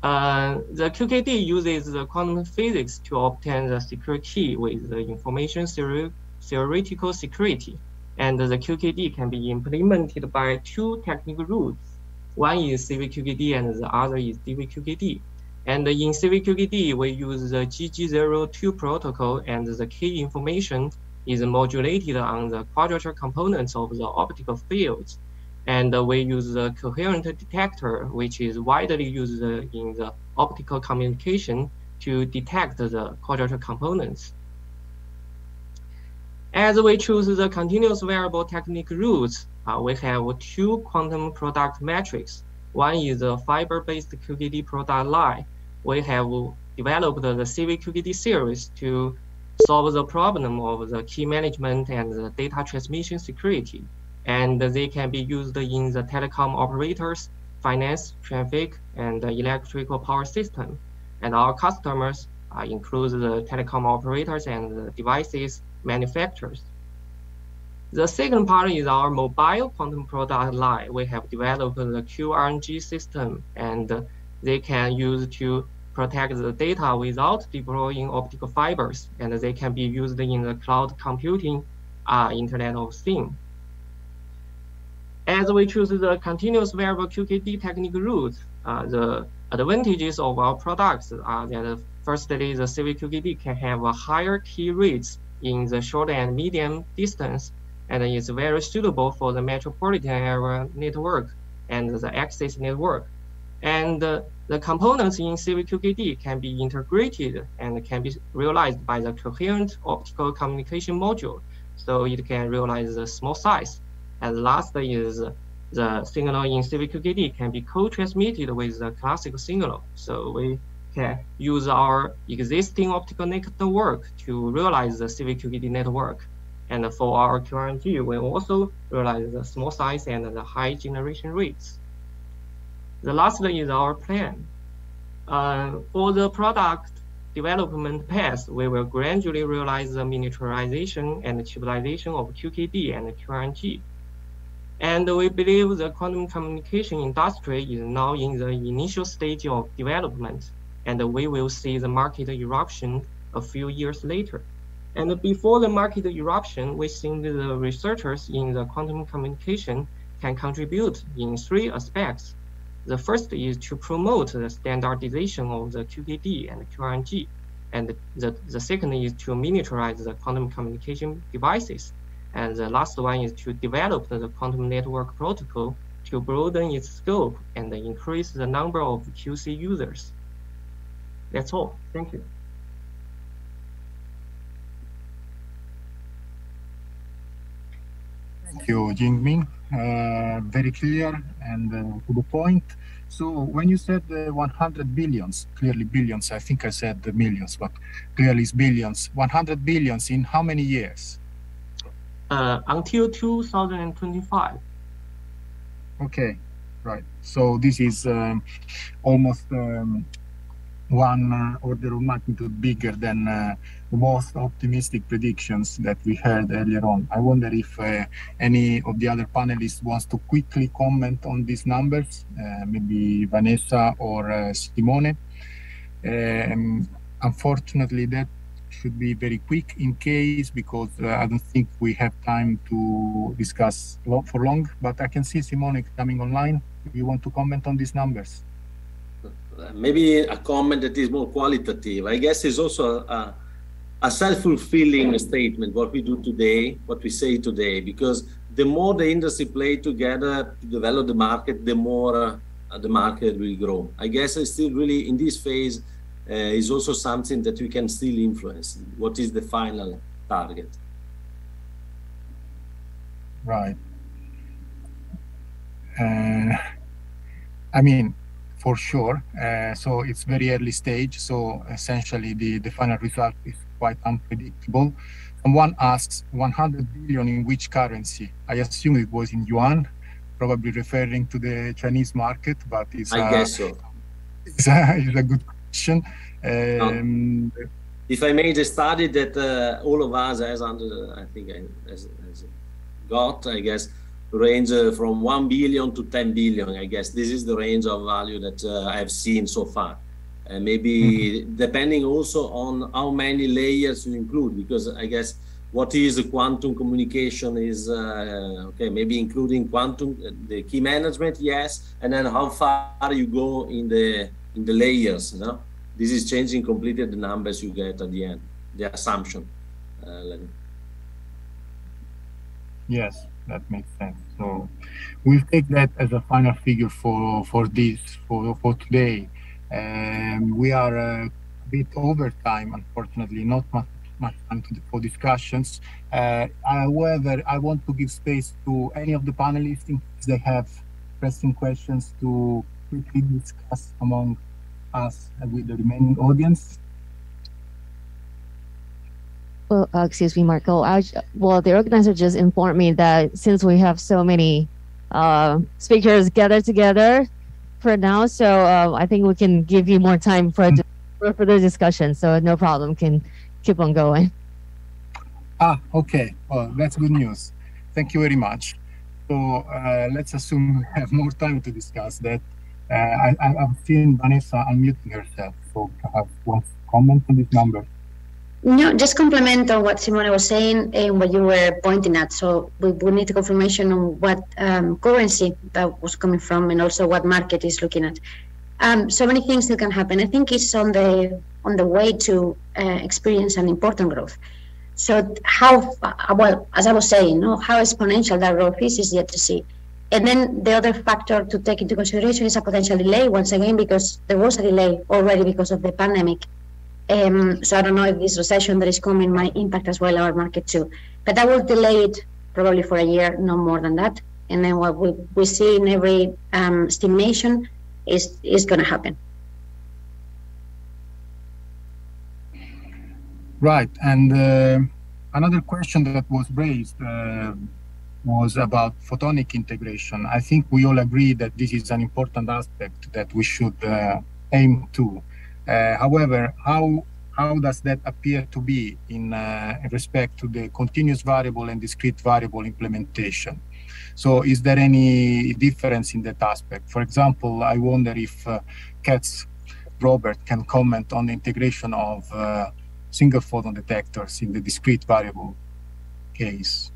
Uh, the QKD uses the quantum physics to obtain the secure key with the information theory, theoretical security. And the QKD can be implemented by two technical routes. One is CVQKD and the other is DVQKD. And in CVQKD, we use the GG02 protocol and the key information is modulated on the quadrature components of the optical fields and we use the coherent detector, which is widely used in the optical communication to detect the quadrature components. As we choose the continuous variable technique routes, uh, we have two quantum product metrics. One is the fiber-based QKD product line. We have developed the CVQKD series to solve the problem of the key management and the data transmission security and they can be used in the telecom operators, finance, traffic, and electrical power system. And our customers uh, include the telecom operators and the devices manufacturers. The second part is our mobile quantum product line. We have developed the QRNG system, and they can use to protect the data without deploying optical fibers, and they can be used in the cloud computing uh, Internet of Things. As we choose the continuous variable QKD technique route, uh, the advantages of our products are that firstly, the CVQKD can have a higher key rates in the short and medium distance, and is very suitable for the metropolitan area network and the access network. And uh, the components in CVQKD can be integrated and can be realized by the coherent optical communication module, so it can realize the small size and last is the signal in CVQKD can be co-transmitted with the classical signal. So we can use our existing optical network to realize the CVQKD network. And for our QRNG, we also realize the small size and the high generation rates. The last is our plan. Uh, for the product development path, we will gradually realize the miniaturization and chipization of QKD and QRNG and we believe the quantum communication industry is now in the initial stage of development, and we will see the market eruption a few years later. And before the market eruption, we think the researchers in the quantum communication can contribute in three aspects. The first is to promote the standardization of the QKD and QRNG. And the, the second is to miniaturize the quantum communication devices and the last one is to develop the quantum network protocol to broaden its scope and increase the number of QC users. That's all. Thank you. Thank you, Jingming. Uh, very clear and uh, to the point. So when you said uh, 100 billions, clearly billions, I think I said the millions, but clearly it's billions. 100 billions in how many years? uh, until 2025. Okay, right. So this is um, almost um, one uh, order of magnitude bigger than uh, the most optimistic predictions that we heard earlier on. I wonder if uh, any of the other panelists wants to quickly comment on these numbers, uh, maybe Vanessa or uh, Simone. Um, unfortunately, that should be very quick in case because uh, I don't think we have time to discuss for long. But I can see Simone coming online. Do you want to comment on these numbers? Maybe a comment that is more qualitative. I guess is also a, a self-fulfilling statement what we do today what we say today because the more the industry play together to develop the market the more uh, the market will grow. I guess it's still really in this phase uh, is also something that we can still influence. What is the final target? Right. Uh, i mean for sure uh, so it's very early stage so essentially the the final result is quite unpredictable. Someone asks 100 billion in which currency? I assume it was in yuan, probably referring to the Chinese market, but it's, I uh, guess so. it's, a, it's a good question. Um, if I made a study that uh, all of us as under, I think, as, as got, I guess, range uh, from 1 billion to 10 billion. I guess this is the range of value that uh, I have seen so far and maybe mm-hmm. depending also on how many layers you include because i guess what is quantum communication is uh, okay maybe including quantum the key management yes and then how far you go in the in the layers you know this is changing completely the numbers you get at the end the assumption uh, yes that makes sense so we'll take that as a final figure for for this for for today um, we are a bit over time, unfortunately, not much, much time to, for discussions. Uh, however, I want to give space to any of the panelists in case they have pressing questions to quickly discuss among us with the remaining audience. Well, uh, excuse me, Marco. I, well, the organizer just informed me that since we have so many uh, speakers gathered together, for now. So uh, I think we can give you more time for, for further discussion. So no problem. Can keep on going. Ah, okay. Well, that's good news. Thank you very much. So uh, let's assume we have more time to discuss that. Uh, I, I've seen Vanessa unmuting herself, so perhaps one comment on this number. No, just complement on what Simone was saying and what you were pointing at. So we need confirmation on what um, currency that was coming from and also what market is looking at. Um, so many things that can happen. I think it's on the on the way to uh, experience an important growth. So how uh, well, as I was saying, no, how exponential that growth is is yet to see. And then the other factor to take into consideration is a potential delay once again because there was a delay already because of the pandemic um, so I don't know if this recession that is coming might impact as well our market too. But that will delay it probably for a year, no more than that. And then what we, we see in every um, estimation is is going to happen. Right, and uh, another question that was raised uh, was about photonic integration. I think we all agree that this is an important aspect that we should uh, aim to. Uh, however, how how does that appear to be in, uh, in respect to the continuous variable and discrete variable implementation? So is there any difference in that aspect? For example, I wonder if uh, Katz Robert can comment on the integration of uh, single photon detectors in the discrete variable case.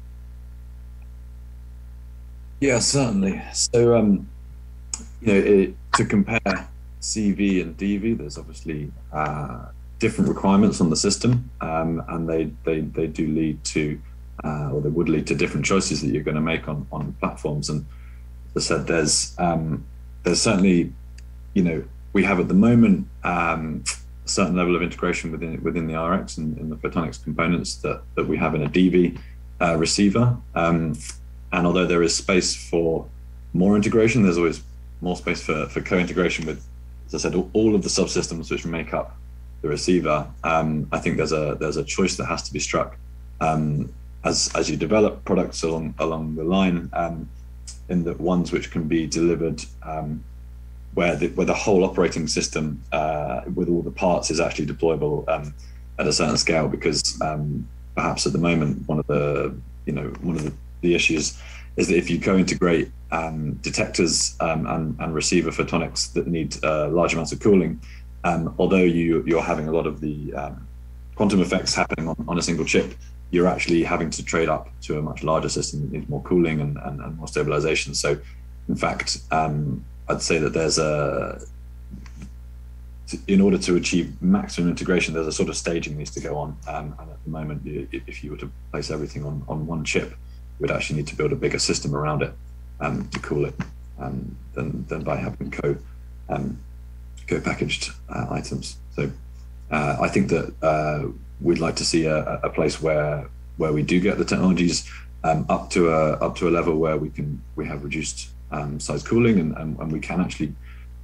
Yeah, certainly. So, um, you know, it, to compare CV and DV, there's obviously uh, different requirements on the system, um, and they, they they do lead to, uh, or they would lead to different choices that you're going to make on on platforms. And as I said, there's um, there's certainly, you know, we have at the moment um, a certain level of integration within within the RX and the photonics components that that we have in a DV uh, receiver. Um, and although there is space for more integration, there's always more space for, for co-integration with as I said, all of the subsystems which make up the receiver, um, I think there's a there's a choice that has to be struck um, as as you develop products along along the line, um, in the ones which can be delivered um, where the where the whole operating system uh, with all the parts is actually deployable um, at a certain scale. Because um, perhaps at the moment one of the you know one of the, the issues is that if you co-integrate um, detectors um, and, and, receiver photonics that need uh, large amounts of cooling, um, although you, you're having a lot of the um, quantum effects happening on, on a single chip, you're actually having to trade up to a much larger system that needs more cooling and, and, and more stabilization. So, in fact, um, I'd say that there's a in order to achieve maximum integration, there's a sort of staging needs to go on. Um, and at the moment, if you were to place everything on, on one chip, we'd actually need to build a bigger system around it um, to cool it um, than, than by having co um, co packaged uh, items. So uh, I think that uh, we'd like to see a, a, place where where we do get the technologies um, up to a up to a level where we can we have reduced um, size cooling and, and, and we can actually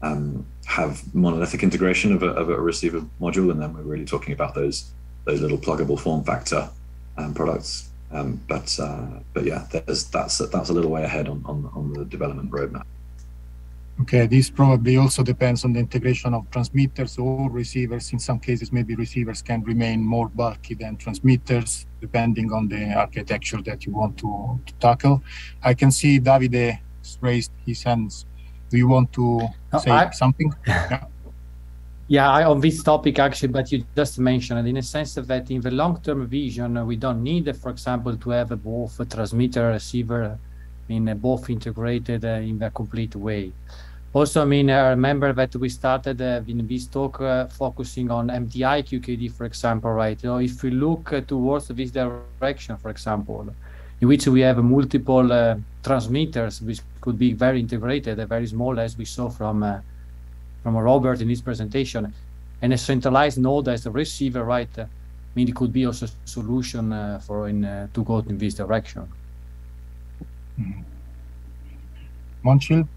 um, have monolithic integration of a, of a receiver module, and then we're really talking about those those little pluggable form factor um, products. Um, but uh, but yeah, there's that's that's a little way ahead on, on on the development roadmap. Okay, this probably also depends on the integration of transmitters or receivers. In some cases, maybe receivers can remain more bulky than transmitters, depending on the architecture that you want to, to tackle. I can see Davide raised his hands do you want to no, say I, something? Yeah. Yeah, I, on this topic actually, but you just mentioned in a sense that in the long-term vision, we don't need, for example, to have both transmitter receiver, I mean, both integrated uh, in a complete way. Also, I mean, I remember that we started uh, in this talk uh, focusing on MDI QKD, for example, right? Know, if we look uh, towards this direction, for example, in which we have multiple uh, transmitters which could be very integrated, very small as we saw from uh, from Robert in his presentation, and a centralized node as a receiver, right? Uh, I mean, it could be also a solution uh, for in uh, to go in this direction. Mm. Momtchil?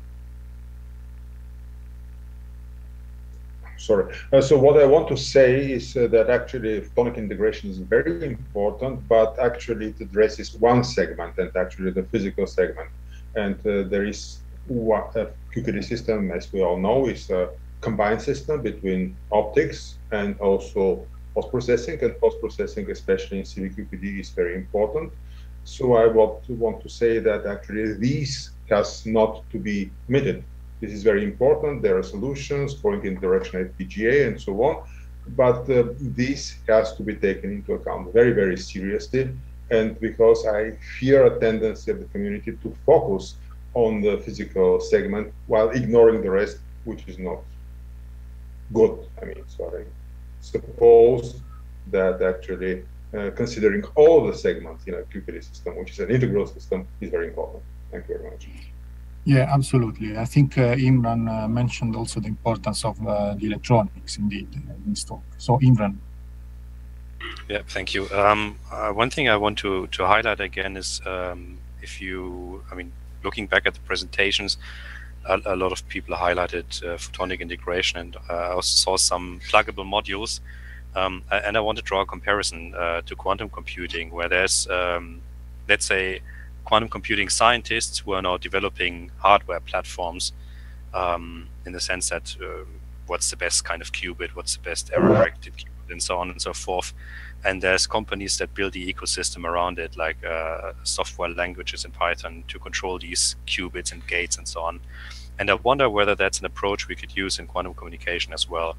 sorry. Uh, so what I want to say is uh, that actually photonic integration is very important, but actually it addresses one segment and actually the physical segment. And uh, there is what a QKD system, as we all know, is a combined system between optics and also post-processing. And post-processing, especially in CVQKD, is very important. So I want to, want to say that actually these has not to be omitted this is very important. There are solutions going in direction FPGA and so on. But uh, this has to be taken into account very, very seriously. And because I fear a tendency of the community to focus on the physical segment while ignoring the rest, which is not good. I mean, sorry. Suppose that actually uh, considering all the segments in a QKD system, which is an integral system, is very important. Thank you very much. Yeah, absolutely. I think uh, Imran uh, mentioned also the importance of uh, the electronics indeed in this talk. So Imran. Yeah, thank you. Um, uh, one thing I want to, to highlight again is um, if you, I mean, looking back at the presentations, a, a lot of people highlighted uh, photonic integration and uh, I also saw some pluggable modules. Um, and I want to draw a comparison to quantum computing where there's, um, let's say, quantum computing scientists who are now developing hardware platforms um, in the sense that uh, what's the best kind of qubit, what's the best error corrected qubit, and so on and so forth. And there's companies that build the ecosystem around it, like uh, software languages in Python to control these qubits and gates and so on. And I wonder whether that's an approach we could use in quantum communication as well,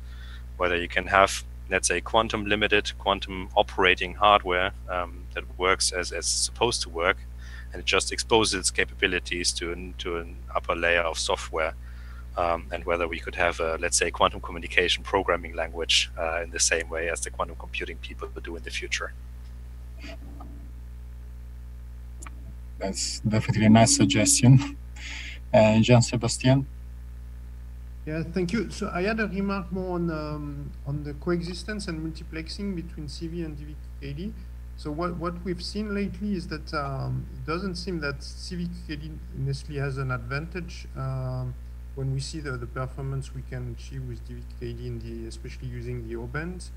whether you can have let's say quantum limited quantum operating hardware um, that works as, as supposed to work and it just exposes its capabilities to to an upper layer of software. Um, and whether we could have a, let's say, quantum communication programming language uh, in the same way as the quantum computing people do in the future. That's definitely a nice suggestion. Uh, Jean-Sébastien? Yeah, thank you. So I had a remark more on um, on the coexistence and multiplexing between CV and DVQKD. So what, what we've seen lately is that um, it doesn't seem that CVQKD necessarily has an advantage um, when we see the, the performance we can achieve with DVQKD in the, especially using the O-band.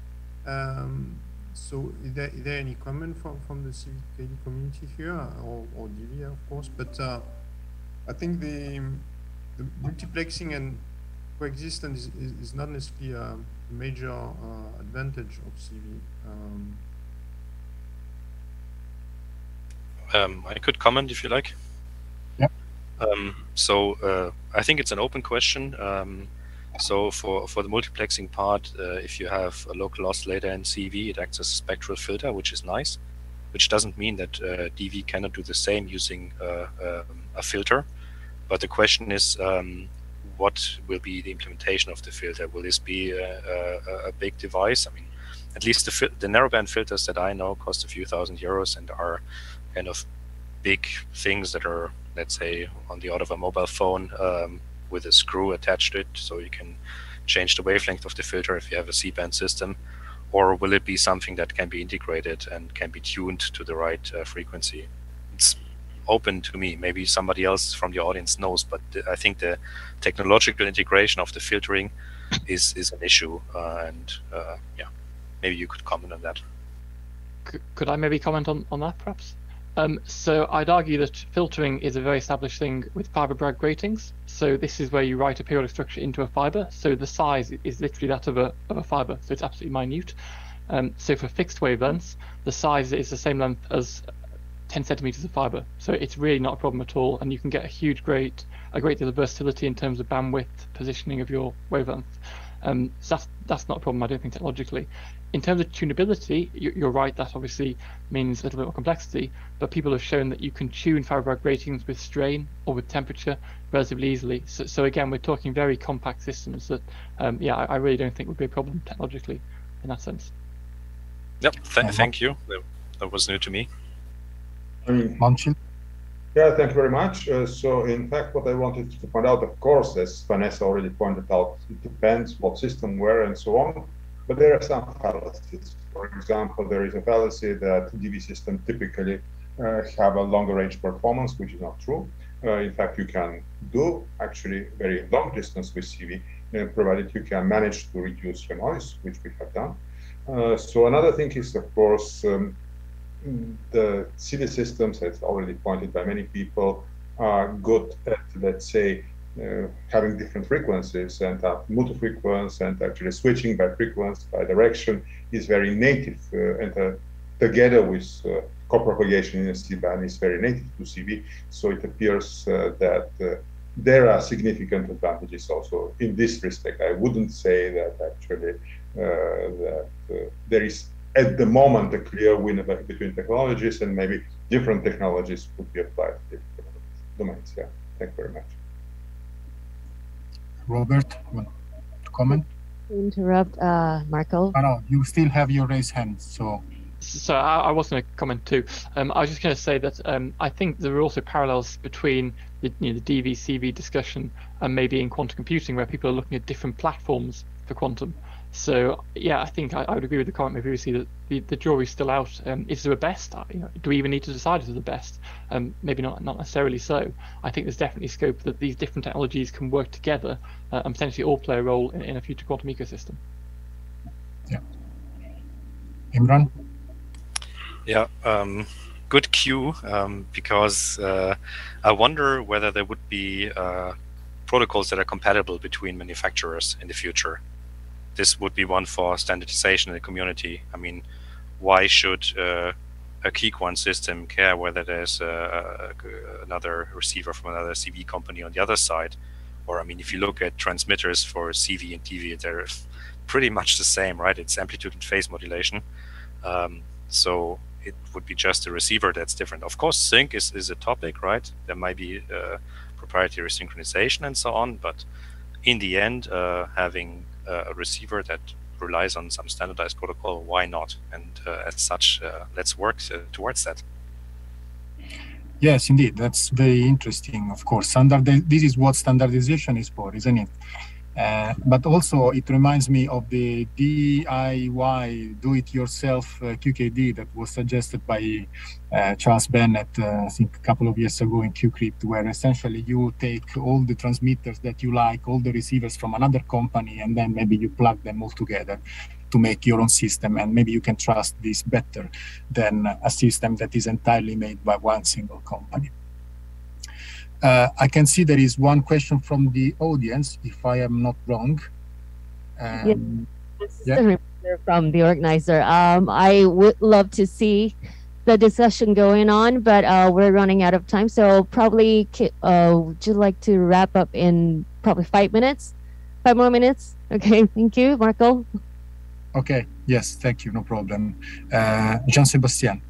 Um, so is there, is there any comment from, from the CVQKD community here or, or DV of course, but uh, I think the, the multiplexing and coexistence is, is, is not necessarily a major uh, advantage of CV. Um, Um, I could comment if you like. Um, so uh, I think it's an open question. Um, so for, for the multiplexing part, uh, if you have a local oscillator in CV, it acts as a spectral filter, which is nice, which doesn't mean that uh, DV cannot do the same using uh, um, a filter. But the question is, um, what will be the implementation of the filter? Will this be a, a, a big device? I mean, at least the, the narrowband filters that I know cost a few thousand euros and are kind of big things that are, let's say, on the order of a mobile phone um, with a screw attached to it, so you can change the wavelength of the filter if you have a C-band system, or will it be something that can be integrated and can be tuned to the right uh, frequency? It's open to me. Maybe somebody else from the audience knows, but I think the technological integration of the filtering is is an issue, uh, and uh, yeah, maybe you could comment on that. Could I maybe comment on, on that, perhaps? Um, so I'd argue that filtering is a very established thing with fiber Bragg gratings. So this is where you write a periodic structure into a fiber. So the size is literally that of a, of a fiber. So it's absolutely minute. Um, so for fixed wavelengths, the size is the same length as 10 centimeters of fiber. So it's really not a problem at all. And you can get a huge, great, a great deal of versatility in terms of bandwidth, positioning of your wavelength. Um, so that's, that's not a problem, I don't think, technologically. In terms of tunability, you're right, that obviously means a little bit more complexity, but people have shown that you can tune fiber Bragg gratings with strain or with temperature relatively easily. So, so again, we're talking very compact systems that, um, yeah, I, I, really don't think would be a problem technologically in that sense. Yep, th thank you. That was new to me. I mean, Yeah, thank you very much. Uh, so, in fact, what I wanted to point out, of course, as Vanessa already pointed out, it depends what system, where, and so on. But there are some fallacies. For example, there is a fallacy that DV systems typically uh, have a longer range performance, which is not true. Uh, in fact, you can do actually very long distance with CV, uh, provided you can manage to reduce your noise, which we have done. Uh, so another thing is, of course, um, the CV systems, as already pointed by many people, are good at, let's say, uh, having different frequencies and uh, multi-frequency and actually switching by frequency, by direction is very native uh, and uh, together with uh, co-propagation in a C-band is very native to CV. So it appears uh, that there are significant advantages also in this respect. I wouldn't say that actually that there is at the moment a clear winner between technologies and maybe different technologies could be applied to different domains. Yeah, thank you very much. Robert, want to comment? Interrupt, uh, Marco. Oh, no, you still have your raised hand, so. So I, I was going to comment too. Um, I was just going to say that um, I think there are also parallels between the, you know, the DV-CV discussion and maybe in quantum computing where people are looking at different platforms for quantum. So yeah, I think I, I, would agree with the comment maybe we see that the, the jury's still out. Um, is there a best? Uh, you know, do we even need to decide if there's a best? Um, maybe not not necessarily so. I think there's definitely scope that these different technologies can work together uh, and potentially all play a role in, in a future quantum ecosystem. Yeah. Imran? Yeah, um, good cue um, because uh, I wonder whether there would be uh, protocols that are compatible between manufacturers in the future this would be one for standardization in the community. I mean, why should uh, a KeyQuant system care whether there's uh, another receiver from another CV company on the other side? Or, I mean, if you look at transmitters for CV and DV, they're pretty much the same, right? It's amplitude and phase modulation. Um, so it would be just a receiver that's different. Of course, sync is, is a topic, right? There might be uh, proprietary synchronization and so on, but in the end, uh, having a receiver that relies on some standardized protocol, why not? And uh, as such, uh, let's work uh, towards that. Yes, indeed, that's very interesting. Of course, standard. This is what standardization is for, isn't it? Uh, but also, it reminds me of the DIY, do-it-yourself uh, QKD that was suggested by uh, Charles Bennett, uh, I think a couple of years ago in QCrypt, where essentially you take all the transmitters that you like, all the receivers from another company, and then maybe you plug them all together to make your own system. And maybe you can trust this better than a system that is entirely made by one single company. Uh, I can see there is one question from the audience, if I am not wrong. Um, yeah. from the organizer. Um, I would love to see the discussion going on, but uh, we're running out of time. So probably, uh, would you like to wrap up in probably five minutes? Five more minutes? Okay, thank you, Marco. Okay, yes, thank you, no problem. Uh, Jean-Sébastien,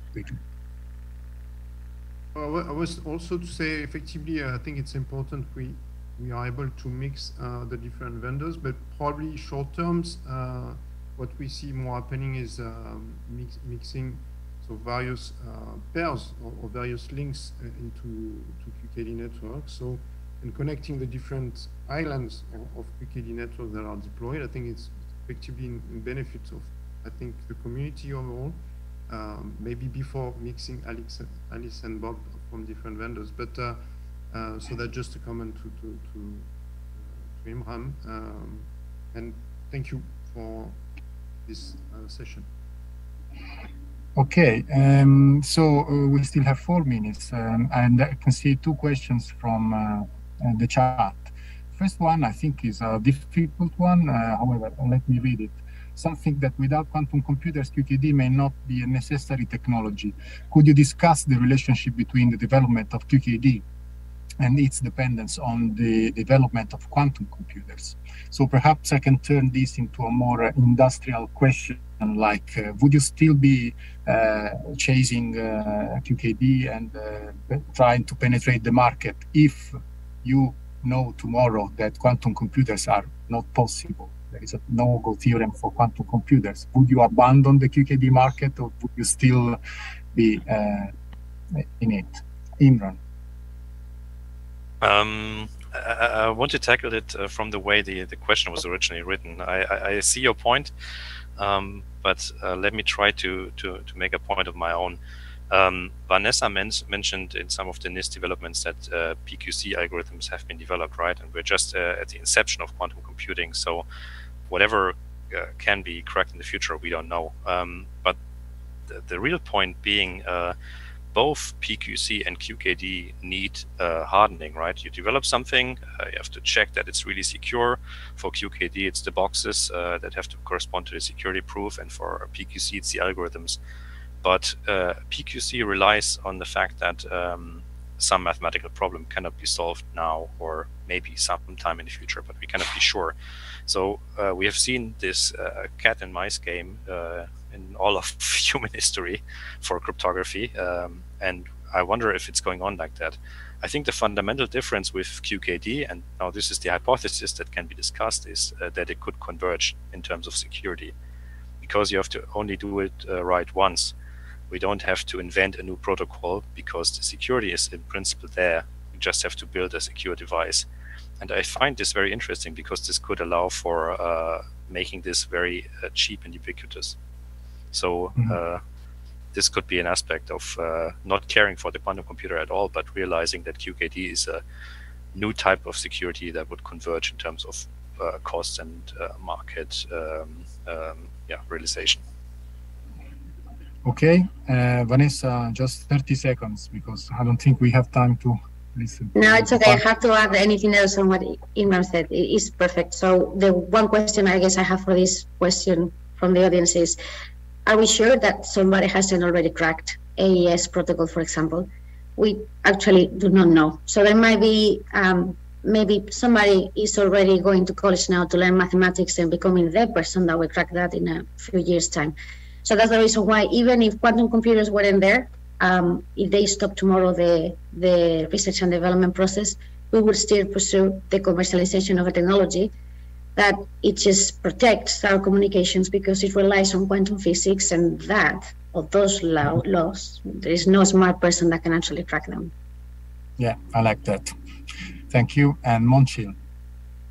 I was also to say, effectively, uh, I think it's important we we are able to mix the different vendors, but probably short terms, what we see more happening is um, mix, mixing so various uh, pairs or, or, various links into to QKD networks. So and connecting the different islands of, of QKD networks that are deployed, I think it's effectively in, in benefit of I think the community overall. Um, maybe before mixing Alice and Bob from different vendors, but uh, uh, so that's just a comment to to to, to Imran, um, and thank you for this uh, session. Okay, um, so uh, we still have four minutes, um, and I can see two questions from uh, the chat. First one, I think, is a difficult one. Uh, however, let me read it. Something that without quantum computers, QKD may not be a necessary technology. Could you discuss the relationship between the development of QKD and its dependence on the development of quantum computers. So perhaps I can turn this into a more industrial question like uh, would you still be uh, chasing uh, QKD and uh, trying to penetrate the market if you know tomorrow that quantum computers are not possible? There is a no-go theorem for quantum computers. Would you abandon the QKD market or would you still be uh, in it? Imran. Um, I, I, want to tackle it uh, from the way the, the question was originally written. I, I, I see your point, um, but uh, let me try to, to, to make a point of my own. Um, Vanessa men mentioned in some of the NIST developments that uh, PQC algorithms have been developed, right? And we're just uh, at the inception of quantum computing. So whatever uh, can be correct in the future, we don't know. Um, but the, the, real point being uh, both PQC and QKD need uh, hardening, right? You develop something, uh, you have to check that it's really secure. For QKD, it's the boxes that have to correspond to the security proof, and for PQC, it's the algorithms. But uh, PQC relies on the fact that um, some mathematical problem cannot be solved now or maybe sometime in the future, but we cannot be sure. So uh, we have seen this uh, cat and mice game in all of human history for cryptography. Um, and I wonder if it's going on like that. I think the fundamental difference with QKD, and now this is the hypothesis that can be discussed, is uh, that it could converge in terms of security. Because you have to only do it uh, right once. We don't have to invent a new protocol because the security is in principle there. We just have to build a secure device. And I find this very interesting because this could allow for uh, making this very uh, cheap and ubiquitous. So mm-hmm. uh, this could be an aspect of uh, not caring for the quantum computer at all, but realizing that QKD is a new type of security that would converge in terms of uh, cost and uh, market um, um, yeah, realization. Okay, uh, Vanessa, just 30 seconds because I don't think we have time to listen. No, it's okay. I have to add anything else on what Imran said. It is perfect. So the one question I guess I have for this question from the audience is, are we sure that somebody hasn't already cracked AES protocol, for example? We actually do not know. So there might be um, maybe somebody is already going to college now to learn mathematics and becoming the person that will crack that in a few years' time. So that's the reason why even if quantum computers weren't there, um, if they stop tomorrow the the research and development process, we would still pursue the commercialization of a technology that it just protects our communications because it relies on quantum physics and that of those law, laws. There is no smart person that can actually track them. Yeah i like that. Thank you. And Momtchil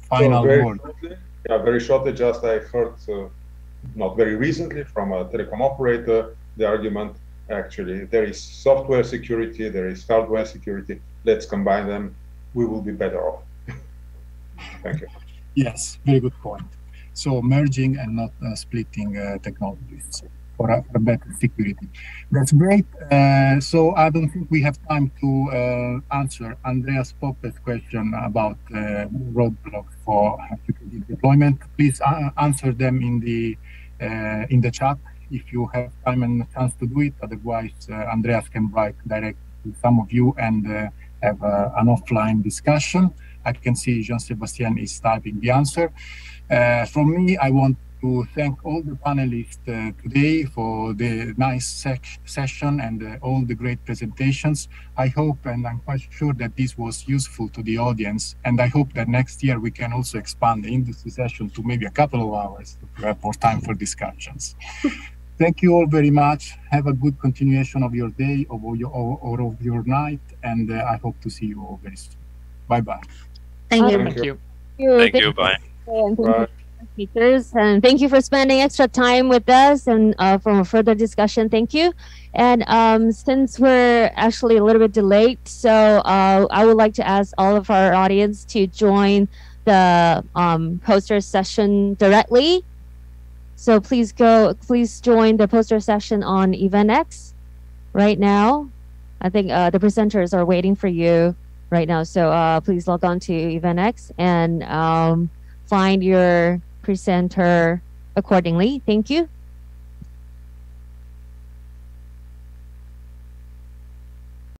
final so word. shortly, yeah very shortly just i heard uh, not very recently from a telecom operator the argument actually there is software security there is hardware security let's combine them we will be better off thank you Yes, very good point. So merging and not uh, splitting uh, technologies for a, for better security. That's great. Uh, so I don't think we have time to uh, answer Andreas Poppe's question about uh, roadblocks for deployment. Please answer them in the Uh, in the chat if you have time and chance to do it. Otherwise, uh, Andreas can write directly to some of you and uh, have an offline discussion. I can see Jean-Sébastien is typing the answer. Uh, from me, I want to to thank all the panelists uh, today for the nice sec- session and uh, all the great presentations. I hope and I'm quite sure that this was useful to the audience. And I hope that next year we can also expand the industry session to maybe a couple of hours to have more time for discussions. Thank you all very much. Have a good continuation of your day or, your, or, or of your night. And uh, I hope to see you all very soon. Bye bye. Thank you. Thank you. Thank you. Bye. And thank you speakers and thank you for spending extra time with us and uh, for further discussion. Thank you. And um, since we're actually a little bit delayed so uh, i would like to ask all of our audience to join the um, poster session directly. So please go please join the poster session on eventx right now. I think uh, the presenters are waiting for you right now. So uh, please log on to eventx and um, find your presenter accordingly. Thank you.